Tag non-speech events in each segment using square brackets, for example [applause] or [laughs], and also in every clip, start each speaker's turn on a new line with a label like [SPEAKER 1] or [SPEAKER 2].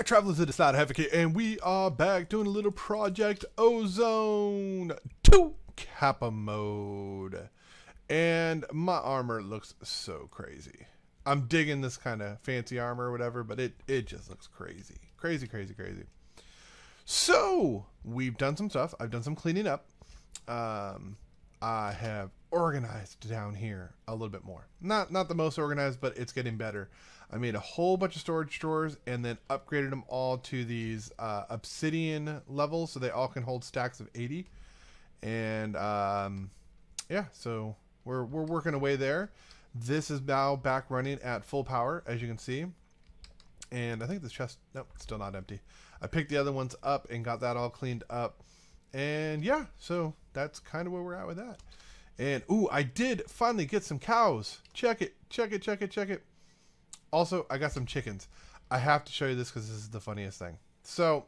[SPEAKER 1] back, travelers to the Slider Havoc, and we are back doing a little project Ozone 2 Kappa mode. And my armor looks so crazy. I'm digging this kind of fancy armor or whatever, but it, it just looks crazy. Crazy, crazy, crazy. So, we've done some stuff. I've done some cleaning up. Um, I have organized down here a little bit more. Not not the most organized, but it's getting better. I made a whole bunch of storage drawers and then upgraded them all to these uh, obsidian levels so they all can hold stacks of 80. And um, yeah, so we're, we're working away there. This is now back running at full power, as you can see. And I think this chest, nope, still not empty. I picked the other ones up and got that all cleaned up. And yeah, so that's kind of where we're at with that. And ooh, I did finally get some cows. Check it, check it, check it, check it. Also, I got some chickens. I have to show you this because this is the funniest thing. So,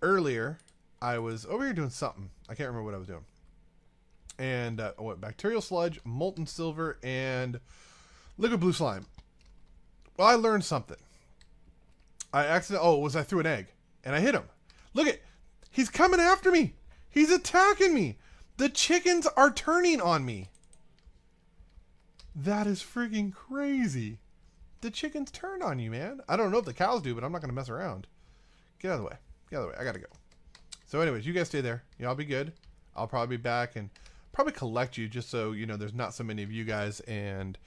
[SPEAKER 1] earlier, I was over here doing something. I can't remember what I was doing. And, uh, what, bacterial sludge, molten silver, and liquid blue slime. Well, I learned something. I accidentally, oh, was I threw an egg. And I hit him. Look at, he's coming after me. He's attacking me. The chickens are turning on me. That is freaking crazy the chickens turn on you, man. I don't know if the cows do, but I'm not going to mess around. Get out of the way. Get out of the way. I got to go. So anyways, you guys stay there. Y'all be good. I'll probably be back and probably collect you just so, you know, there's not so many of you guys and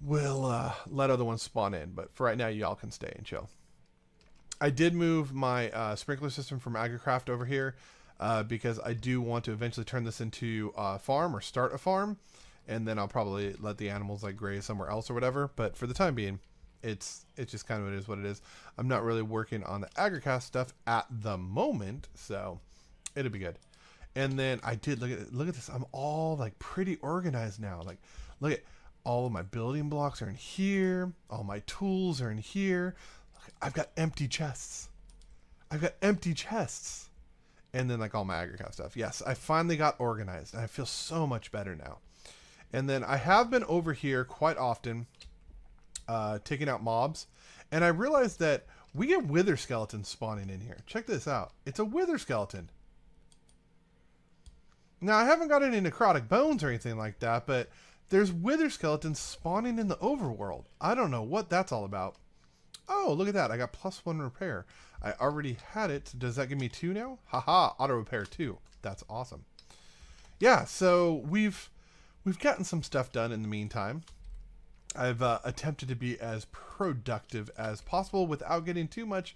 [SPEAKER 1] we'll uh, let other ones spawn in. But for right now, y'all can stay and chill. I did move my uh, sprinkler system from AgriCraft over here uh, because I do want to eventually turn this into a farm or start a farm and then I'll probably let the animals like graze somewhere else or whatever. But for the time being, it's it's just kind of it is what it is. I'm not really working on the AgriCraft stuff at the moment, so it'll be good. And then I did look at look at this. I'm all like pretty organized now. Like look at all of my building blocks are in here. All my tools are in here. I've got empty chests. I've got empty chests. And then like all my AgriCraft stuff. Yes, I finally got organized. And I feel so much better now. And then I have been over here quite often uh, taking out mobs. And I realized that we get wither skeletons spawning in here. Check this out. It's a wither skeleton. Now, I haven't got any necrotic bones or anything like that, but there's wither skeletons spawning in the overworld. I don't know what that's all about. Oh, look at that. I got plus one repair. I already had it. Does that give me two now? Haha, auto repair two. That's awesome. Yeah, so we've we've gotten some stuff done in the meantime. I've uh, attempted to be as productive as possible without getting too much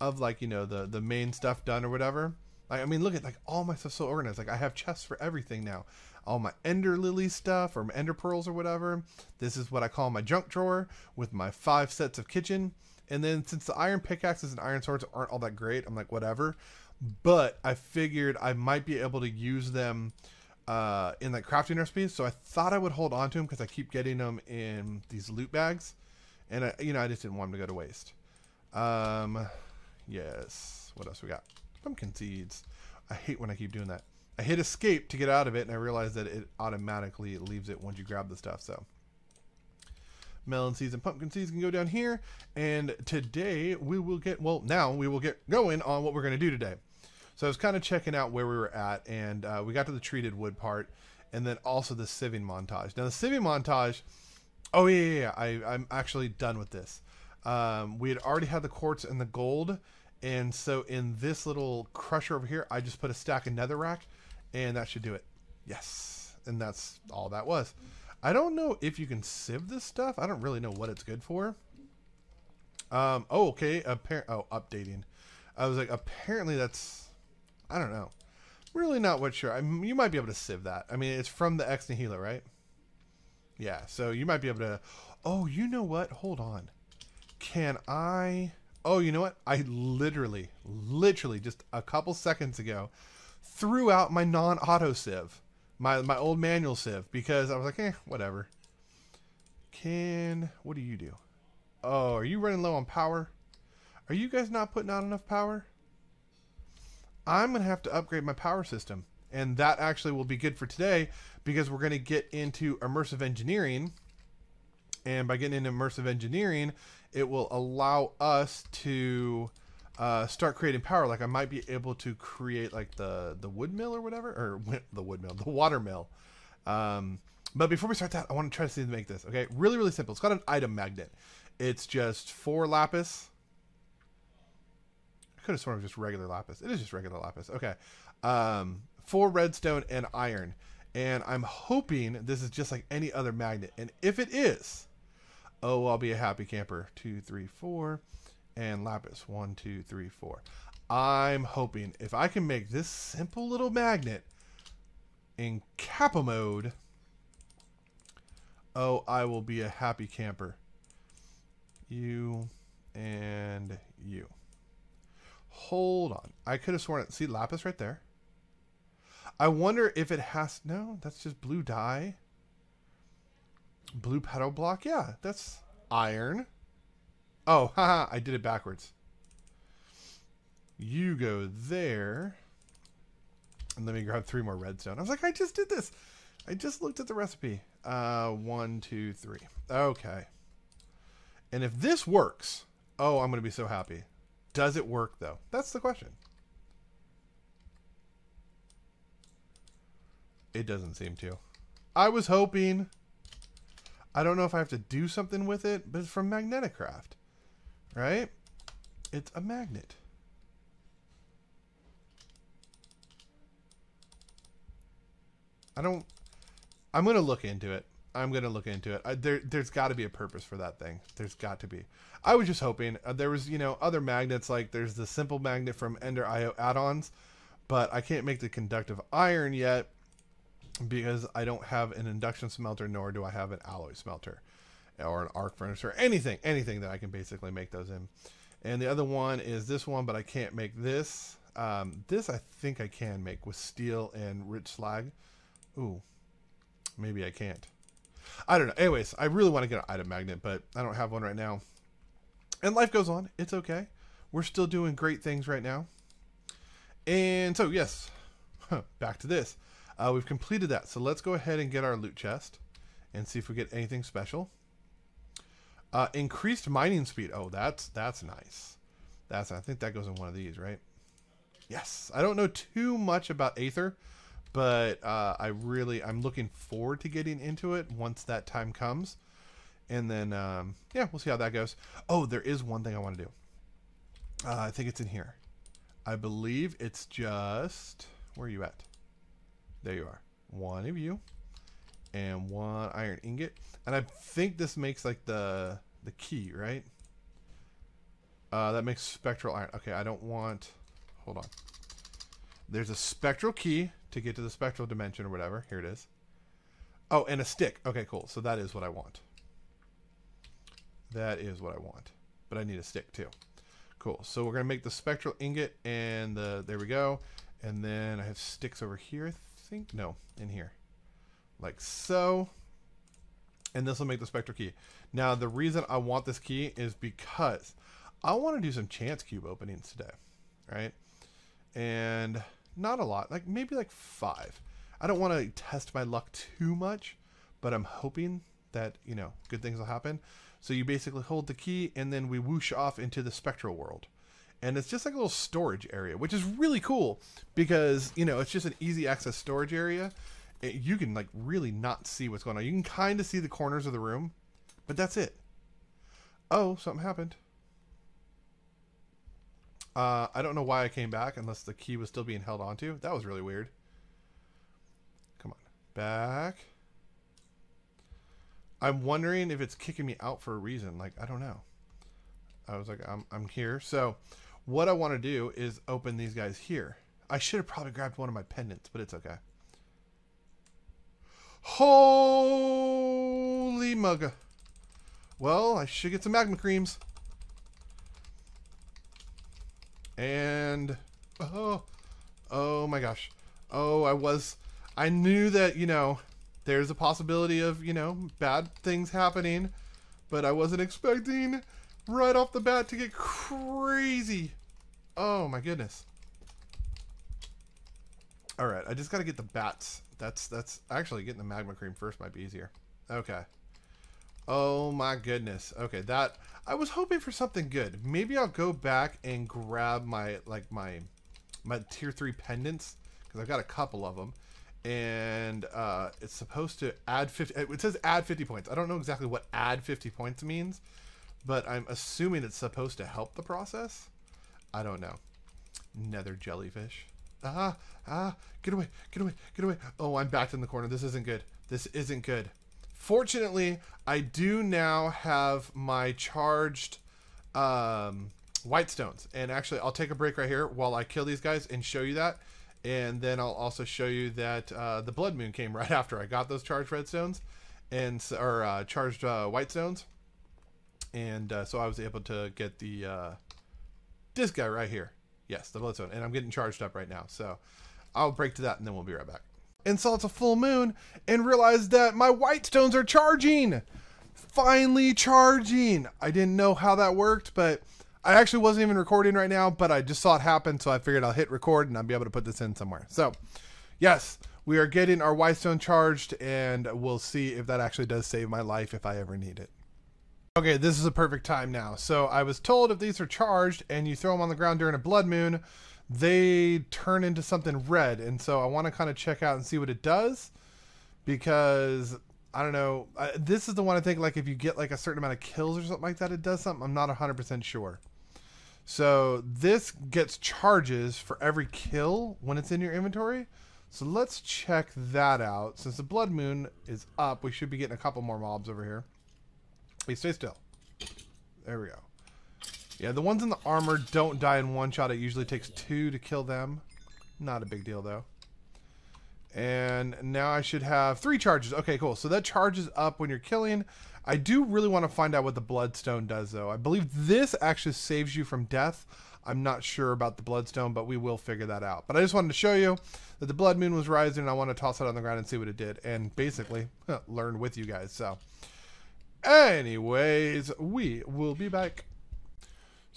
[SPEAKER 1] of like you know the the main stuff done or whatever. Like, I mean, look at like all my stuff so organized. Like I have chests for everything now. All my ender lily stuff or ender pearls or whatever. This is what I call my junk drawer with my five sets of kitchen. And then since the iron pickaxes and iron swords aren't all that great, I'm like whatever. But I figured I might be able to use them uh, in like crafting recipes. So I thought I would hold on to them because I keep getting them in these loot bags, and I, you know I just didn't want them to go to waste. Um, yes. What else we got? Pumpkin seeds. I hate when I keep doing that. I hit escape to get out of it, and I realized that it automatically leaves it once you grab the stuff. So melon seeds and pumpkin seeds can go down here. And today we will get well. Now we will get going on what we're going to do today. So I was kind of checking out where we were at, and uh, we got to the treated wood part, and then also the sieving montage. Now the sieving montage, oh yeah, yeah, yeah. I, I'm actually done with this. Um, we had already had the quartz and the gold, and so in this little crusher over here, I just put a stack of netherrack, and that should do it. Yes, and that's all that was. I don't know if you can sieve this stuff. I don't really know what it's good for. Um, oh, okay. Appar- oh, updating. I was like, apparently that's I don't know. Really not what sure. I mean, you might be able to sieve that. I mean, it's from the Ex Nihilo, right? Yeah, so you might be able to. Oh, you know what? Hold on. Can I? Oh, you know what? I literally, literally just a couple seconds ago threw out my non-auto sieve, my my old manual sieve because I was like, eh, whatever. Can what do you do? Oh, are you running low on power? Are you guys not putting out enough power? I'm going to have to upgrade my power system. And that actually will be good for today because we're going to get into immersive engineering. And by getting into immersive engineering, it will allow us to uh, start creating power. Like I might be able to create like the the wood mill or whatever, or [laughs] the wood mill, the water mill. Um, but before we start that, I want to try to see to make this. Okay, really really simple. It's got an item magnet. It's just four lapis. Could have sworn it was just regular lapis. It is just regular lapis. Okay, um, four redstone and iron. And I'm hoping this is just like any other magnet. And if it is, oh, I'll be a happy camper. Two, three, four and lapis. One, two, three, four. I'm hoping if I can make this simple little magnet in kappa mode, oh, I will be a happy camper. You and you. Hold on. I could have sworn it. See lapis right there? I wonder if it has... No, that's just blue dye. Blue petal block? Yeah, that's iron. Oh, [laughs] haha, I did it backwards. You go there. And let me grab three more redstone. I was like, I just did this. I just looked at the recipe. Uh, one, two, three. Okay. And if this works, oh, I'm going to be so happy. Does it work, though? That's the question. It doesn't seem to. I was hoping. I don't know if I have to do something with it, but it's from Magneticraft right? It's a magnet. I don't. I'm gonna look into it. I'm gonna look into it. I, there, there's got to be a purpose for that thing. There's got to be. I was just hoping uh, there was, you know, other magnets like there's the simple magnet from Ender IO add-ons, but I can't make the conductive iron yet because I don't have an induction smelter, nor do I have an alloy smelter or an arc furnace or anything, anything that I can basically make those in. And the other one is this one, but I can't make this. Um, this I think I can make with steel and rich slag. Ooh, maybe I can't. I don't know. Anyways, I really want to get an item magnet, but I don't have one right now. And life goes on. It's okay. We're still doing great things right now. And so, yes, [laughs] back to this. Uh, we've completed that. So let's go ahead and get our loot chest and see if we get anything special. Uh, increased mining speed. Oh, that's that's nice. That's I think that goes in one of these, right? Yes. I don't know too much about Aether, but uh, I really I'm looking forward to getting into it once that time comes. And then um, yeah, we'll see how that goes. Oh, there is one thing I want to do. Uh, I think it's in here. I believe it's just where are you at? There you are. One of you and one iron ingot. And I think this makes like the the key, right? Uh, that makes spectral iron. Okay, I don't want... Hold on. There's a spectral key to get to the spectral dimension or whatever. Here it is. Oh, and a stick. Okay, cool. So that is what I want. That is what I want. But I need a stick too. Cool. So we're going to make the spectral ingot and the... There we go. And then I have sticks over here, I think. No, in here like so. And this will make the spectral key. Now, the reason I want this key is because I want to do some chance cube openings today, right? And not a lot, like maybe like five. I don't want to test my luck too much, but I'm hoping that, you know, good things will happen. So you basically hold the key and then we whoosh off into the spectral world. And it's just like a little storage area, which is really cool because, you know, it's just an easy access storage area you can like really not see what's going on. You can kind of see the corners of the room, but that's it. Oh, something happened. Uh, I don't know why I came back unless the key was still being held onto. That was really weird. Come on. Back. I'm wondering if it's kicking me out for a reason. Like, I don't know. I was like, I'm, I'm here. So what I want to do is open these guys here. I should have probably grabbed one of my pendants, but it's okay. Holy mugga. Well, I should get some magma creams. And oh, oh my gosh. Oh, I was I knew that, you know, there's a possibility of, you know, bad things happening, but I wasn't expecting right off the bat to get crazy. Oh my goodness. All right, I just got to get the bats that's that's actually getting the magma cream first might be easier. Okay. Oh my goodness. Okay, that I was hoping for something good. Maybe I'll go back and grab my like my my tier three pendants because I've got a couple of them, and uh, it's supposed to add fifty. It says add fifty points. I don't know exactly what add fifty points means, but I'm assuming it's supposed to help the process. I don't know. Nether jellyfish. Ah, ah, get away, get away, get away. Oh, I'm backed in the corner. This isn't good. This isn't good. Fortunately, I do now have my charged um, white stones. And actually, I'll take a break right here while I kill these guys and show you that. And then I'll also show you that uh, the blood moon came [laughs] right after I got those charged red stones and or uh, charged uh, white stones. And uh, so I was able to get the uh, this guy right here. Yes, the bloodstone. And I'm getting charged up right now. So I'll break to that and then we'll be right back. And saw it's a full moon and realized that my white stones are charging. Finally charging. I didn't know how that worked, but I actually wasn't even recording right now, but I just saw it happen. So I figured I'll hit record and I'll be able to put this in somewhere. So yes, we are getting our white stone charged and we'll see if that actually does save my life if I ever need it. Okay, this is a perfect time now. So I was told if these are charged and you throw them on the ground during a blood moon, they turn into something red. And so I want to kind of check out and see what it does because I don't know. I, this is the one I think like if you get like a certain amount of kills or something like that, it does something. I'm not 100% sure. So this gets charges for every kill when it's in your inventory. So let's check that out. Since the blood moon is up, we should be getting a couple more mobs over here. Hey, stay still. There we go. Yeah, the ones in the armor don't die in one shot. It usually takes two to kill them. Not a big deal, though. And now I should have three charges. Okay, cool. So that charges up when you're killing. I do really want to find out what the Bloodstone does, though. I believe this actually saves you from death. I'm not sure about the Bloodstone, but we will figure that out. But I just wanted to show you that the Blood Moon was rising, and I want to toss it on the ground and see what it did. And basically, [laughs] learn with you guys. So... Anyways, we will be back.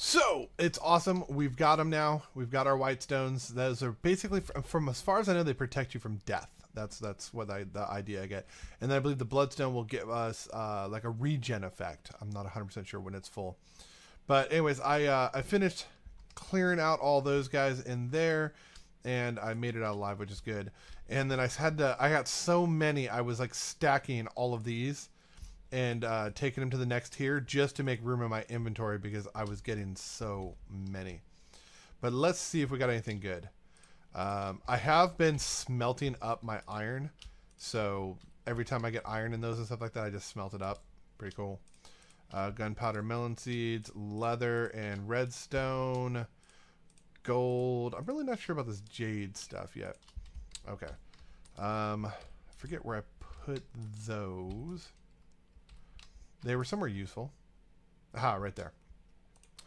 [SPEAKER 1] So it's awesome. We've got them now. We've got our white stones. Those are basically, from as far as I know, they protect you from death. That's that's what I, the idea I get. And then I believe the bloodstone will give us uh, like a regen effect. I'm not 100% sure when it's full. But anyways, I uh, I finished clearing out all those guys in there, and I made it out alive, which is good. And then I had to. I got so many. I was like stacking all of these and uh, taking them to the next tier just to make room in my inventory because I was getting so many. But let's see if we got anything good. Um, I have been smelting up my iron, so every time I get iron in those and stuff like that, I just smelt it up. Pretty cool. Uh, gunpowder, melon seeds, leather, and redstone, gold. I'm really not sure about this jade stuff yet. Okay. Um, I forget where I put those. They were somewhere useful. Aha, right there.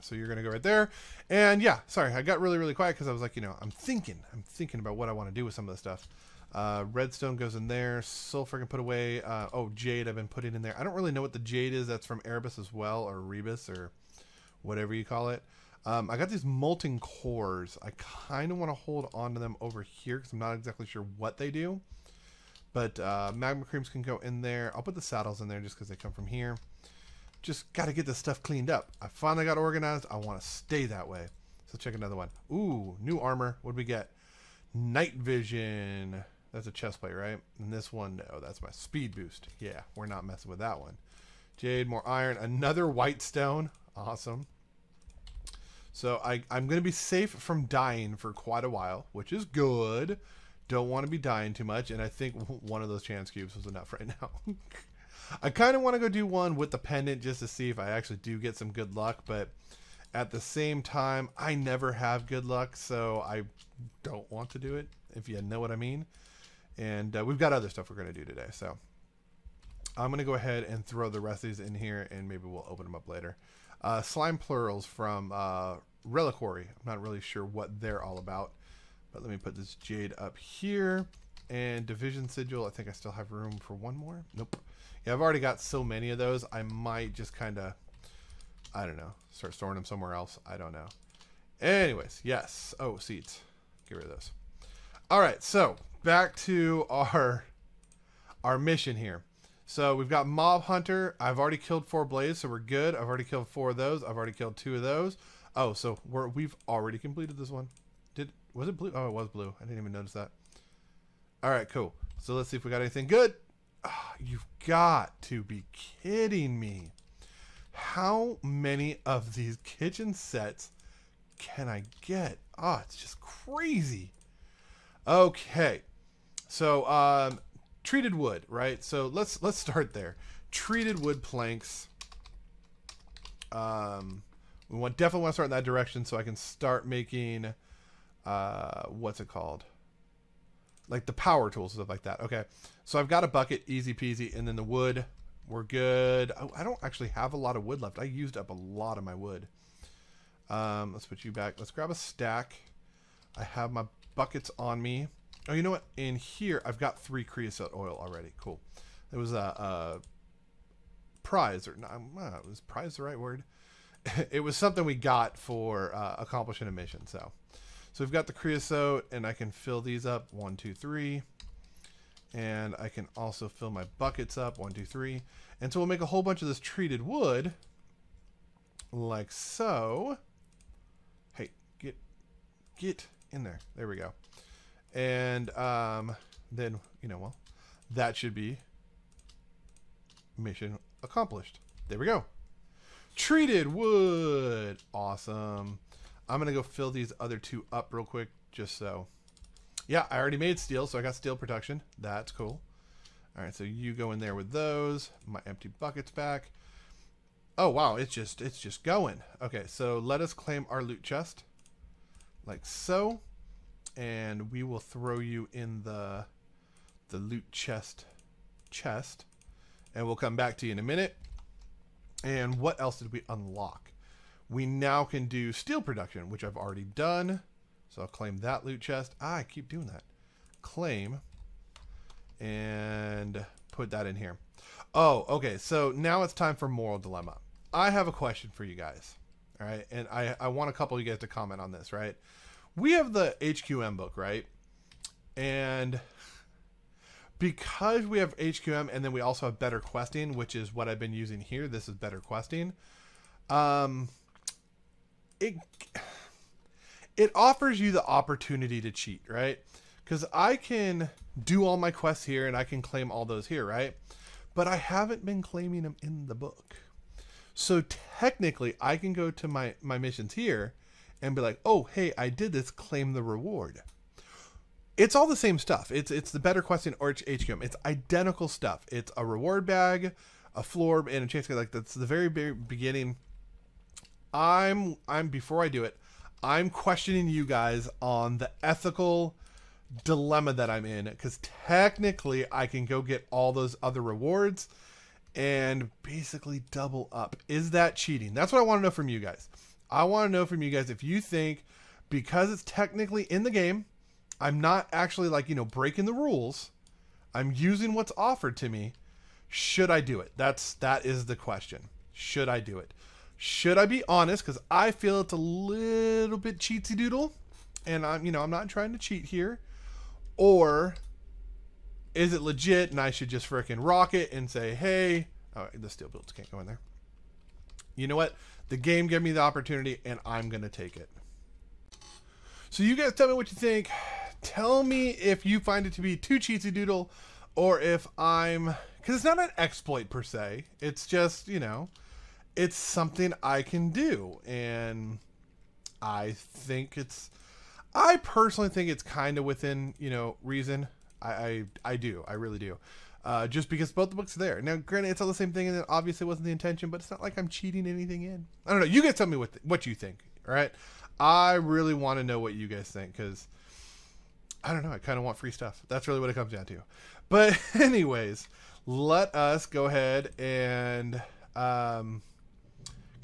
[SPEAKER 1] So you're going to go right there. And yeah, sorry, I got really, really quiet because I was like, you know, I'm thinking. I'm thinking about what I want to do with some of this stuff. Uh, redstone goes in there. Sulfur can put away. Uh, oh, jade I've been putting in there. I don't really know what the jade is. That's from Erebus as well, or Rebus, or whatever you call it. Um, I got these molten cores. I kind of want to hold on to them over here because I'm not exactly sure what they do. But uh, magma creams can go in there. I'll put the saddles in there just because they come from here. Just got to get this stuff cleaned up. I finally got organized. I want to stay that way. So check another one. Ooh, new armor. What do we get? Night vision. That's a chest plate, right? And this one, no, that's my speed boost. Yeah, we're not messing with that one. Jade, more iron, another white stone. Awesome. So I, I'm going to be safe from dying for quite a while, which is good. Don't want to be dying too much, and I think [laughs] one of those chance cubes was enough right now. [laughs] I kind of want to go do one with the pendant just to see if I actually do get some good luck, but at the same time, I never have good luck, so I don't want to do it, if you know what I mean. And uh, we've got other stuff we're going to do today, so I'm going to go ahead and throw the rest of these in here, and maybe we'll open them up later. Uh, slime pearls from uh, Reliquary. I'm not really sure what they're all about. But let me put this jade up here. And division sigil, I think I still have room for one more. Nope. Yeah, I've already got so many of those. I might just kind of, I don't know, start storing them somewhere else. I don't know. Anyways, yes. Oh, seeds. Get rid of those. All right, so back to our our mission here. So we've got Mob Hunter. I've already killed four Blaze, so we're good. I've already killed four of those. I've already killed two of those. Oh, so we're we've already completed this one. Was it blue? Oh, it was blue. I didn't even notice that. All right, cool. So let's see if we got anything good. Oh, you've got to be kidding me. How many of these kitchen sets can I get? Oh, it's just crazy. Okay. So, um, treated wood, right? So let's let's start there. Treated wood planks. Um, we want definitely want to start in that direction so I can start making uh, what's it called? Like the power tools stuff like that. Okay, so I've got a bucket, easy peasy, and then the wood. We're good. I don't actually have a lot of wood left. I used up a lot of my wood. Um, let's put you back. Let's grab a stack. I have my buckets on me. Oh, you know what? In here, I've got three creosote oil already. Cool. It was a, a prize, or not, uh, was prize the right word? [laughs] it was something we got for uh, accomplishing a mission. So, so we've got the creosote, and I can fill these up. One, two, three. And I can also fill my buckets up. One, two, three. And so we'll make a whole bunch of this treated wood, like so. Hey, get, get in there. There we go. And um, then, you know, well, that should be mission accomplished. There we go. Treated wood. Awesome. I'm going to go fill these other two up real quick just so. Yeah, I already made steel, so I got steel protection. That's cool. All right, so you go in there with those. My empty buckets back. Oh, wow, it's just it's just going. Okay, so let us claim our loot chest. Like so and we will throw you in the the loot chest chest and we'll come back to you in a minute and what else did we unlock we now can do steel production which I've already done. So I'll claim that loot chest. Ah, I keep doing that. Claim. And put that in here. Oh okay. So now it's time for moral dilemma. I have a question for you guys all right? And I, I want a couple of you guys to comment on this right? We have the HQM book, right? And because we have HQM and then we also have better questing, which is what I've been using here. This is better questing. Um, it it offers you the opportunity to cheat, right? Because I can do all my quests here and I can claim all those here, right? But I haven't been claiming them in the book. So technically, I can go to my my missions here and be like, "Oh, hey, I did this. Claim the reward." It's all the same stuff. It's it's the better questing or HQM. It's identical stuff. It's a reward bag, a floor, and a chance to like that's the very, very beginning. I'm I'm before I do it, I'm questioning you guys on the ethical dilemma that I'm in because technically I can go get all those other rewards and basically double up. Is that cheating? That's what I want to know from you guys. I want to know from you guys if you think because it's technically in the game, I'm not actually like, you know, breaking the rules. I'm using what's offered to me. Should I do it? That's that is the question. Should I do it? Should I be honest cuz I feel it's a little bit cheatsy doodle and I'm, you know, I'm not trying to cheat here. Or is it legit and I should just freaking rock it and say, "Hey, oh, the steel builds can't go in there." You know what? The game gave me the opportunity, and I'm to take it. So you guys tell me what you think. Tell me if you find it to be too cheesy doodle, or if I'm... Because it's not an exploit, per se. It's just, you know, it's something I can do. And I think it's... I personally think it's kind of within, you know, reason. I, I, I do. I really do uh, just because both the books are there. Now, granted, it's all the same thing, and it obviously wasn't the intention, but it's not like I'm cheating anything in. I don't know. You guys tell me what th- what you think. All right, I really want to know what you guys think because I don't know. I kind of want free stuff. That's really what it comes down to. But [laughs] anyways, let us go ahead and um,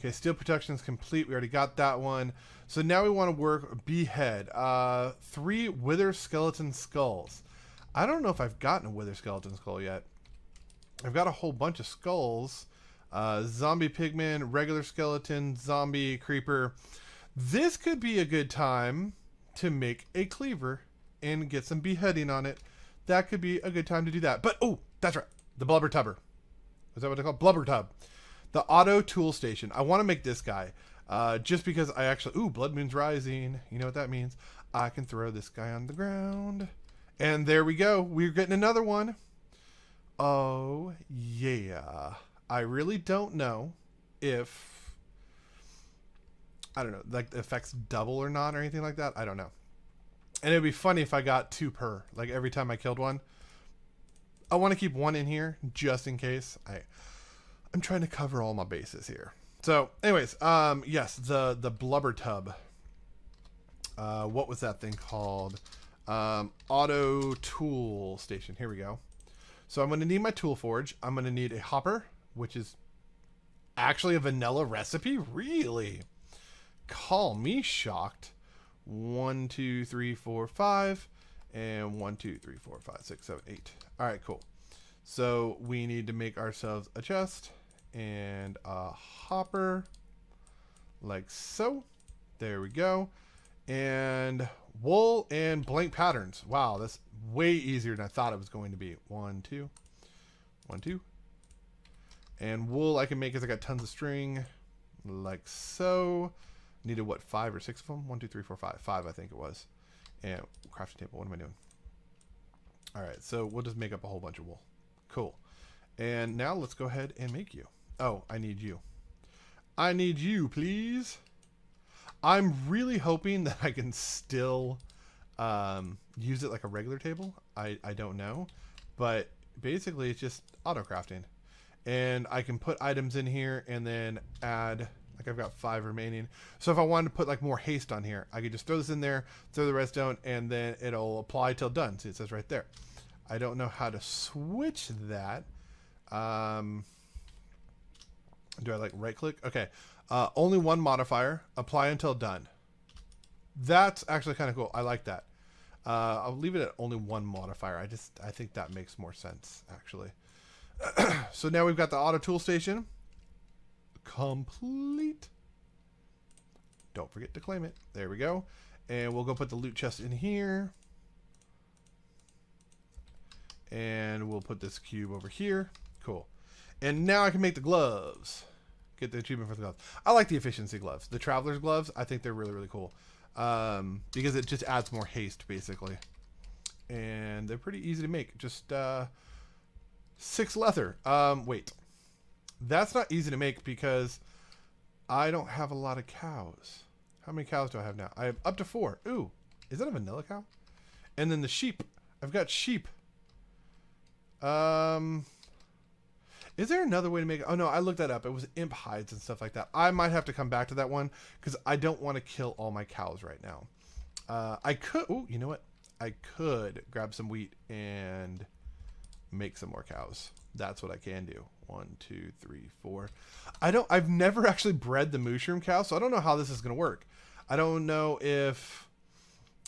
[SPEAKER 1] okay. Steel protection is complete. We already got that one. So now we want to work behead. Uh, three wither skeleton skulls. I don't know if I've gotten a Wither Skeleton Skull yet. I've got a whole bunch of skulls. Uh, zombie pigman, regular skeleton, zombie creeper. This could be a good time to make a cleaver and get some beheading on it. That could be a good time to do that. But, oh, that's right. The blubber tubber. Is that what they call blubber tub? The auto tool station. I want to make this guy. Uh, just because I actually, ooh, blood moon's rising. You know what that means? I can throw this guy on the ground. And there we go. We're getting another one. Oh, yeah. I really don't know if, I don't know, like the effects double or not or anything like that. I don't know. And it'd be funny if I got two per, like every time I killed one. I want to keep one in here just in case. I, I'm trying to cover all my bases here. So, anyways, um, yes, the the blubber tub. Uh, what was that thing called? Um, auto tool station. Here we go. So I'm going to need my tool forge. I'm going to need a hopper, which is actually a vanilla recipe. Really? Call me shocked. One, two, three, four, five, and one, two, three, four, five, six, seven, eight. All right, cool. So we need to make ourselves a chest and a hopper like so. There we go. And wool and blank patterns. Wow, that's way easier than I thought it was going to be. One, two, one, two. And wool I can make as I got tons of string like so. Needed what, five or six of them? One, two, three, four, five. Five, I think it was. And crafting table, what am I doing? All right, so we'll just make up a whole bunch of wool. Cool. And now let's go ahead and make you. Oh, I need you. I need you, please. I'm really hoping that I can still um, use it like a regular table. I, I don't know. But basically, it's just auto crafting. And I can put items in here and then add, like I've got five remaining. So if I wanted to put like more haste on here, I could just throw this in there, throw the rest down, and then it'll apply till done. See, it says right there. I don't know how to switch that. Um, do I like right click? Okay. Uh, only one modifier. Apply until done. That's actually kind of cool. I like that. Uh, I'll leave it at only one modifier. I just I think that makes more sense actually. [clears throat] so now we've got the auto tool station complete. Don't forget to claim it. There we go. And we'll go put the loot chest in here. And we'll put this cube over here. Cool. And now I can make the gloves. Get the achievement for the gloves. I like the efficiency gloves. The traveler's gloves, I think they're really, really cool. Um, because it just adds more haste, basically. And they're pretty easy to make. Just uh, six leather. Um, wait. That's not easy to make because I don't have a lot of cows. How many cows do I have now? I have up to four. Ooh, is that a vanilla cow? And then the sheep. I've got sheep. Um, is there another way to make it? Oh no, I looked that up. It was imp hides and stuff like that. I might have to come back to that one because I don't want to kill all my cows right now. Uh, I could. Oh, you know what? I could grab some wheat and make some more cows. That's what I can do. One, two, three, four. I don't. I've never actually bred the mushroom cow, so I don't know how this is gonna work. I don't know if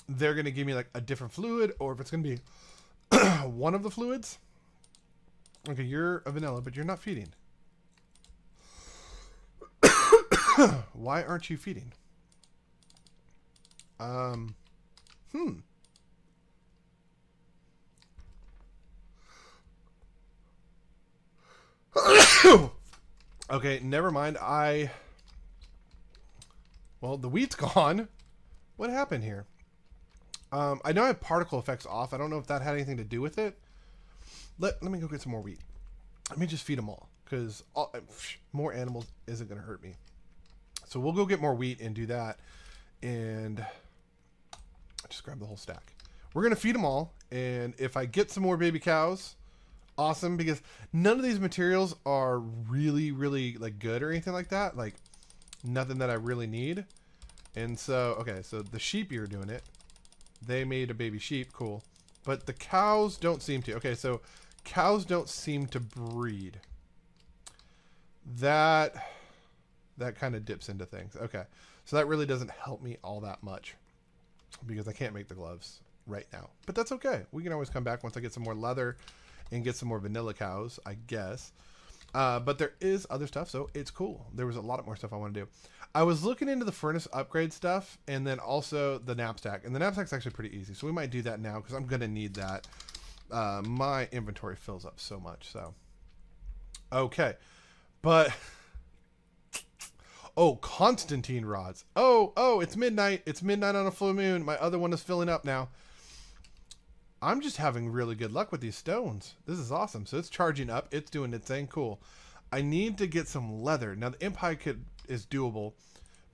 [SPEAKER 1] they're gonna give me like a different fluid or if it's gonna be [clears throat] one of the fluids. Okay, you're a vanilla, but you're not feeding. [coughs] Why aren't you feeding? Um, hmm. [coughs] okay, never mind. I. Well, the wheat's [laughs] gone. What happened here? Um, I know I have particle effects off. I don't know if that had anything to do with it. Let, let me go get some more wheat. Let me just feed them all because more animals isn't going to hurt me. So we'll go get more wheat and do that. And just grab the whole stack. We're going to feed them all. And if I get some more baby cows, awesome. Because none of these materials are really, really like good or anything like that. Like nothing that I really need. And so, okay, so the sheep you're doing it. They made a baby sheep. Cool. But the cows don't seem to. Okay, so cows don't seem to breed. That that kind of dips into things. Okay. So that really doesn't help me all that much because I can't make the gloves right now. But that's okay. We can always come back once I get some more leather and get some more vanilla cows, I guess. Uh, but there is other stuff, so it's cool. There was a lot more stuff I want to do. I was looking into the furnace upgrade stuff and then also the knapsack. And the knapsack's actually pretty easy, so we might do that now because I'm going to need that. Uh, my inventory fills up so much, so Okay. But [laughs] Oh, Constantan rods. Oh, oh, it's midnight. It's midnight on a full moon. My other one is filling up now. I'm just having really good luck with these stones. This is awesome. So it's charging up. It's doing its thing. Cool. I need to get some leather. Now the Empire kit is doable,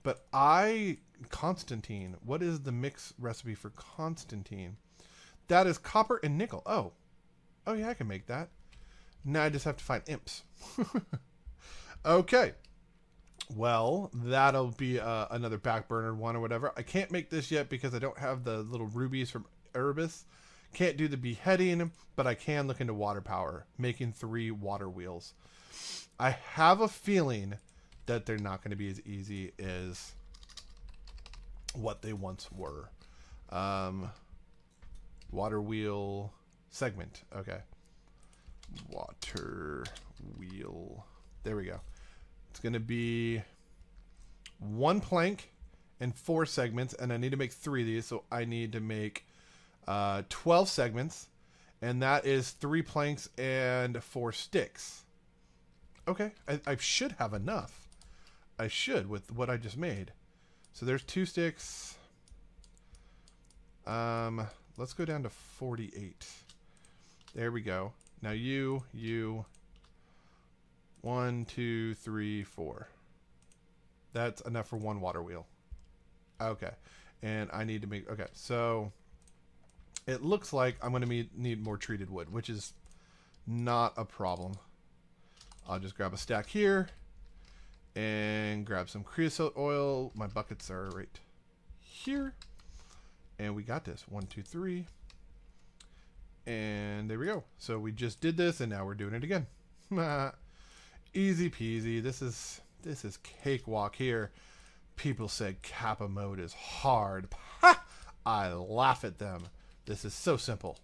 [SPEAKER 1] but I Constantan. What is the mix recipe for Constantan? That is copper and nickel. Oh. Oh yeah, I can make that. Now I just have to find imps. [laughs] okay. Well, that'll be uh, another back burner one or whatever. I can't make this yet because I don't have the little rubies from Erebus. Can't do the beheading, but I can look into water power, making three water wheels. I have a feeling that they're not going to be as easy as what they once were. Um, water wheel segment. Okay. Water wheel. There we go. It's going to be one plank and four segments, and I need to make three of these, so I need to make uh, 12 segments, and that is three planks and four sticks. Okay, I, I should have enough. I should with what I just made. So there's two sticks. Um, let's go down to 48. There we go. Now you, you, one, two, three, four. That's enough for one water wheel. Okay. And I need to make... Okay, so... It looks like I'm going to need more treated wood, which is not a problem. I'll just grab a stack here and grab some creosote oil. My buckets are right here. And we got this. One, two, three. And there we go. So we just did this and now we're doing it again. [laughs] Easy peasy. This is this is cakewalk here. People said Kappa mode is hard. [laughs] Ha! I laugh at them. This is so simple.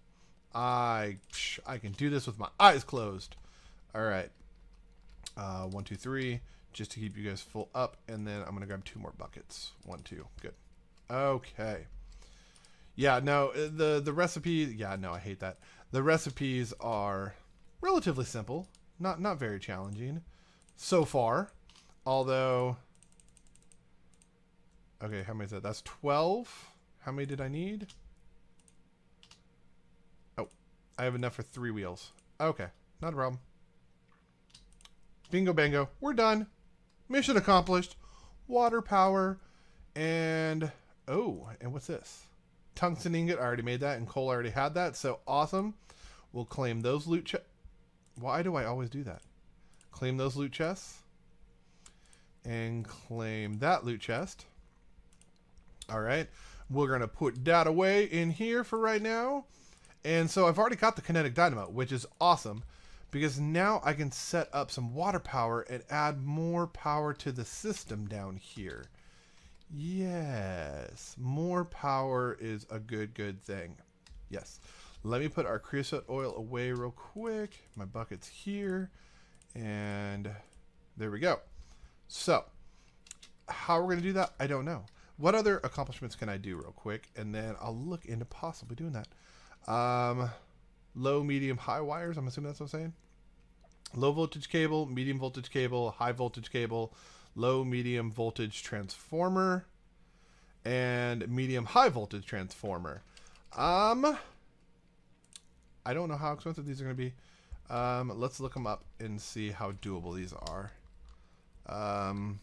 [SPEAKER 1] I I can do this with my eyes closed. All right. Uh, one, two, three, just to keep you guys full up, and then I'm gonna grab two more buckets. One, two, good. Okay. Yeah, no, uh, the the recipe. Yeah, no, I hate that. The recipes are relatively simple. Not not very challenging so far. Although Okay, how many is that? That's 12. How many did I need? I have enough for three wheels. Okay, not a problem. Bingo bango. We're done. Mission accomplished. Water power. And, oh, and what's this? Tungsten ingot. I already made that, and coal already had that, so awesome. We'll claim those loot chests. Why do I always do that? Claim those loot chests. And claim that loot chest. Alright. We're going to put that away in here for right now. And so I've already got the kinetic dynamo, which is awesome. Because now I can set up some water power and add more power to the system down here. Yes. More power is a good, good thing. Yes. Let me put our creosote oil away real quick. My bucket's here. And there we go. So, how we're going to do that, I don't know. What other accomplishments can I do real quick? And then I'll look into possibly doing that. Um, low, medium, high wires. I'm assuming that's what I'm saying. Low voltage cable, medium voltage cable, high voltage cable, low, medium voltage transformer, and medium high voltage transformer. Um, I don't know how expensive these are going to be. Um, let's look them up and see how doable these are. Um,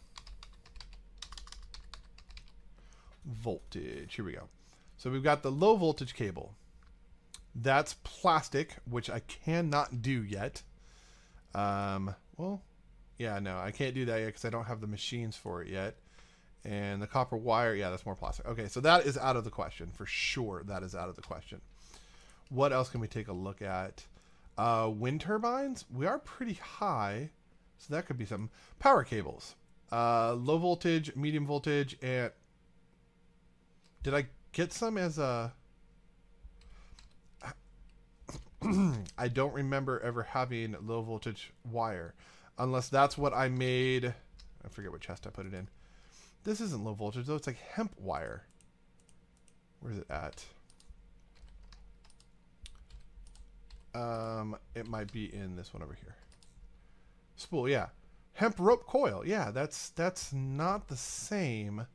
[SPEAKER 1] voltage. Here we go. So we've got the low voltage cable. That's plastic, which I cannot do yet. Um, well, yeah, no, I can't do that yet because I don't have the machines for it yet. And the copper wire, yeah, that's more plastic. Okay, so that is out of the question for sure. That is out of the question. What else can we take a look at? Uh, wind turbines, we are pretty high, so that could be some power cables. Uh, low voltage, medium voltage, and did I get some as a? [clears throat] I don't remember ever having low voltage wire, unless that's what I made. I forget what chest I put it in. This isn't low voltage though; it's like hemp wire. Where's it at? Um, it might be in this one over here. spool, yeah. Hemp rope coil, yeah. That's that's not the same.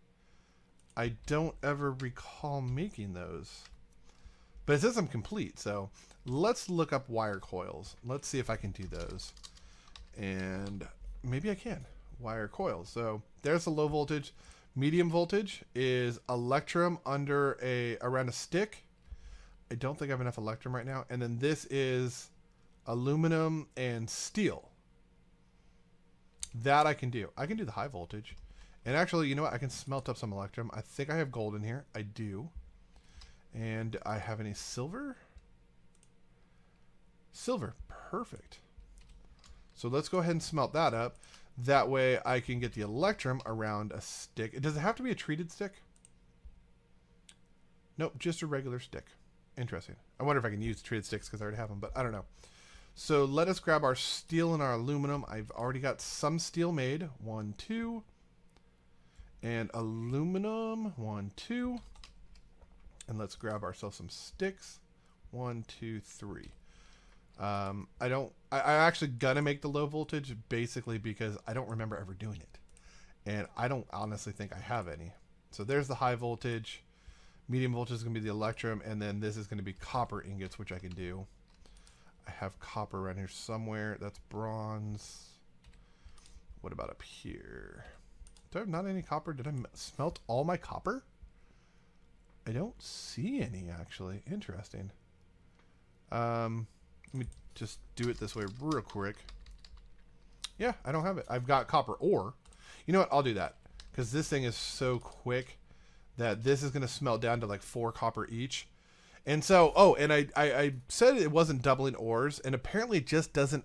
[SPEAKER 1] I don't ever recall making those. But it says I'm complete, so let's look up wire coils. Let's see if I can do those. And maybe I can. Wire coils. So there's the low voltage. Medium voltage is electrum under a around a stick. I don't think I have enough electrum right now. And then this is aluminum and steel. That I can do. I can do the high voltage. And actually, you know what? I can smelt up some electrum. I think I have gold in here. I do. And I have any silver? Silver. Perfect. So let's go ahead and smelt that up. That way I can get the electrum around a stick. Does it have to be a treated stick? Nope, just a regular stick. Interesting. I wonder if I can use treated sticks because I already have them, but I don't know. So let us grab our steel and our aluminum. I've already got some steel made. One, two. And aluminum. One, two. And let's grab ourselves some sticks. One, two, three. Um, I don't. I, I actually gonna make the low voltage basically because I don't remember ever doing it, and I don't honestly think I have any. So there's the high voltage. Medium voltage is gonna be the electrum, and then this is gonna be copper ingots, which I can do. I have copper around here somewhere. That's bronze. What about up here? Do I have not any copper? Did I smelt all my copper? I don't see any actually. Interesting. Um, let me just do it this way real quick. Yeah, I don't have it. I've got copper ore. You know what? I'll do that because this thing is so quick that this is going to smelt down to like four copper each. And so, oh, and I, I, I said it wasn't doubling ores, and apparently it just doesn't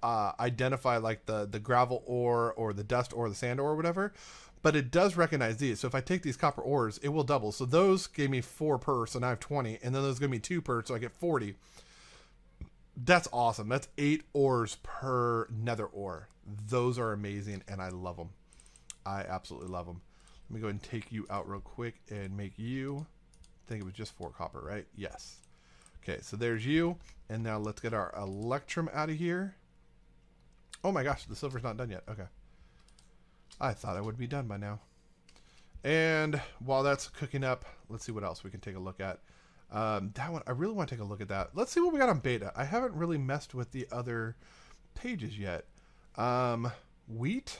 [SPEAKER 1] uh, identify like the, the gravel ore or the dust or the sand ore or whatever, but it does recognize these. So if I take these copper ores, it will double. So those gave me four per, so now I have 20, and then those give me two per, so I get 40. That's awesome. That's eight ores per nether ore. Those are amazing, and I love them. I absolutely love them. Let me go and take you out real quick and make you. I think it was just four copper, right? Yes. Okay, so there's you. And now let's get our electrum out of here. Oh my gosh, the silver's not done yet. Okay. I thought it would be done by now. And while that's cooking up, let's see what else we can take a look at. Um, that one, I really want to take a look at that. Let's see what we got on beta. I haven't really messed with the other pages yet. Um, wheat,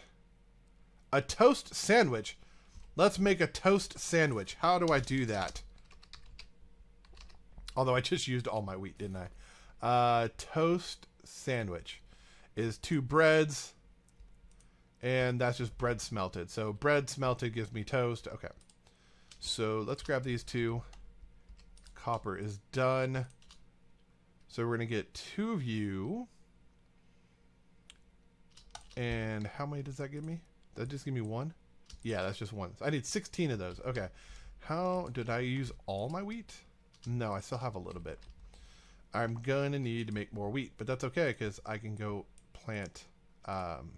[SPEAKER 1] a toast sandwich. Let's make a toast sandwich. How do I do that? Although I just used all my wheat, didn't I? Uh, toast sandwich is two breads, and that's just bread smelted. So bread smelted gives me toast. Okay. So let's grab these two copper is done. So we're going to get two of you. And how many does that give me? That just give me one? Yeah, that's just one. I need 16 of those. Okay. How did I use all my wheat? No, I still have a little bit. I'm going to need to make more wheat, but that's okay because I can go plant. Um,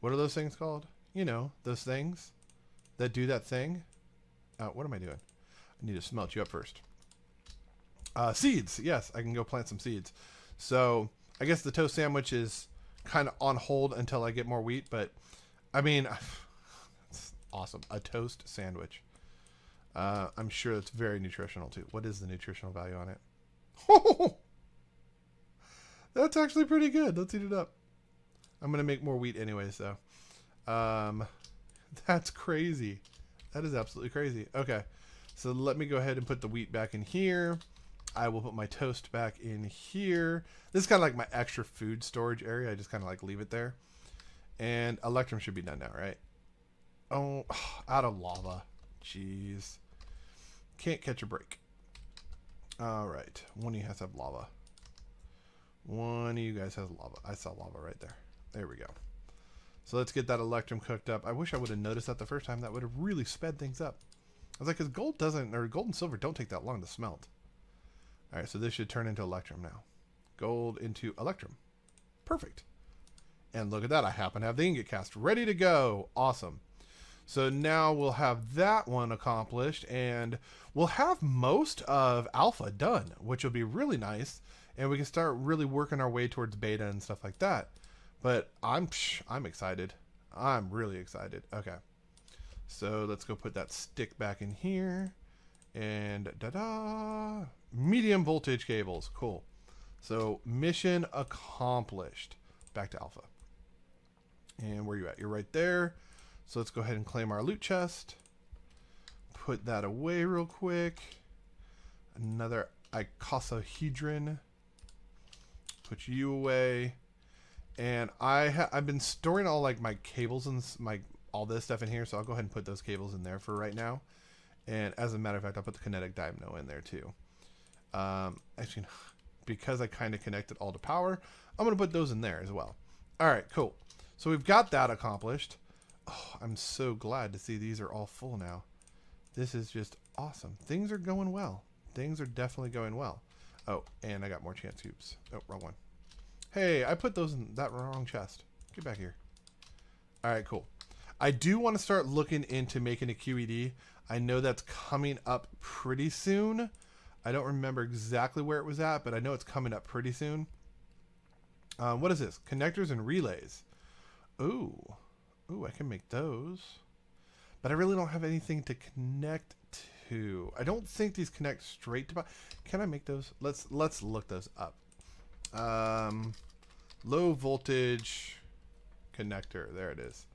[SPEAKER 1] what are those things called? You know, those things that do that thing. Uh, what am I doing? I need to smelt you up first. Uh, seeds. Yes, I can go plant some seeds. So I guess the toast sandwich is kind of on hold until I get more wheat. But I mean, [sighs] it's awesome. A toast sandwich. Uh, I'm sure it's very nutritional too. What is the nutritional value on it? [laughs] That's actually pretty good. Let's eat it up. I'm gonna make more wheat anyways, so Um, [laughs] that's crazy. That is absolutely crazy. Okay. So let me go ahead and put the wheat back in here. I will put my toast back in here. This is kind of like my extra food storage area. I just kind of like leave it there. And Electrum should be done now, right? Oh, [sighs] out of lava. Jeez. Can't catch a break. All right. One of you has to have lava. One of you guys has lava. I saw lava right there. There we go. So let's get that Electrum cooked up. I wish I would have noticed that the first time. That would have really sped things up. I was like, because gold doesn't, or gold and silver don't take that long to smelt. All right, so this should turn into electrum now. Gold into electrum. Perfect. And look at that, I happen to have the ingot cast ready to go. Awesome. So now we'll have that one accomplished, and we'll have most of alpha done, which will be really nice. and we can start really working our way towards beta and stuff like that. But I'm I'm excited. I'm really excited. Okay. So let's go put that stick back in here. And da-da! Medium voltage cables. Cool. So mission accomplished. Back to alpha. And where you at? You're right there. So let's go ahead and claim our loot chest. Put that away real quick. Another icosahedron. Put you away. And I I've been storing all like my cables and my all this stuff in here, so I'll go ahead and put those cables in there for right now. And as a matter of fact, I'll put the kinetic dynamo in there too. Um, actually, [laughs] because I kind of connected all to power, I'm going to put those in there as well. All right, cool. So we've got that accomplished. Oh, I'm so glad to see these are all full now. This is just awesome. Things are going well. Things are definitely going well. Oh, and I got more chance cubes. Oh, wrong one. Hey, I put those in that wrong chest. Get back here. All right, cool. I do want to start looking into making a QED. I know that's coming up pretty soon. I don't remember exactly where it was at, but I know it's coming up pretty soon. Um, what is this? Connectors and relays. Ooh. Ooh, I can make those. But I really don't have anything to connect to. I don't think these connect straight to... Can I make those? Let's let's look those up. Um, low voltage connector. There it is.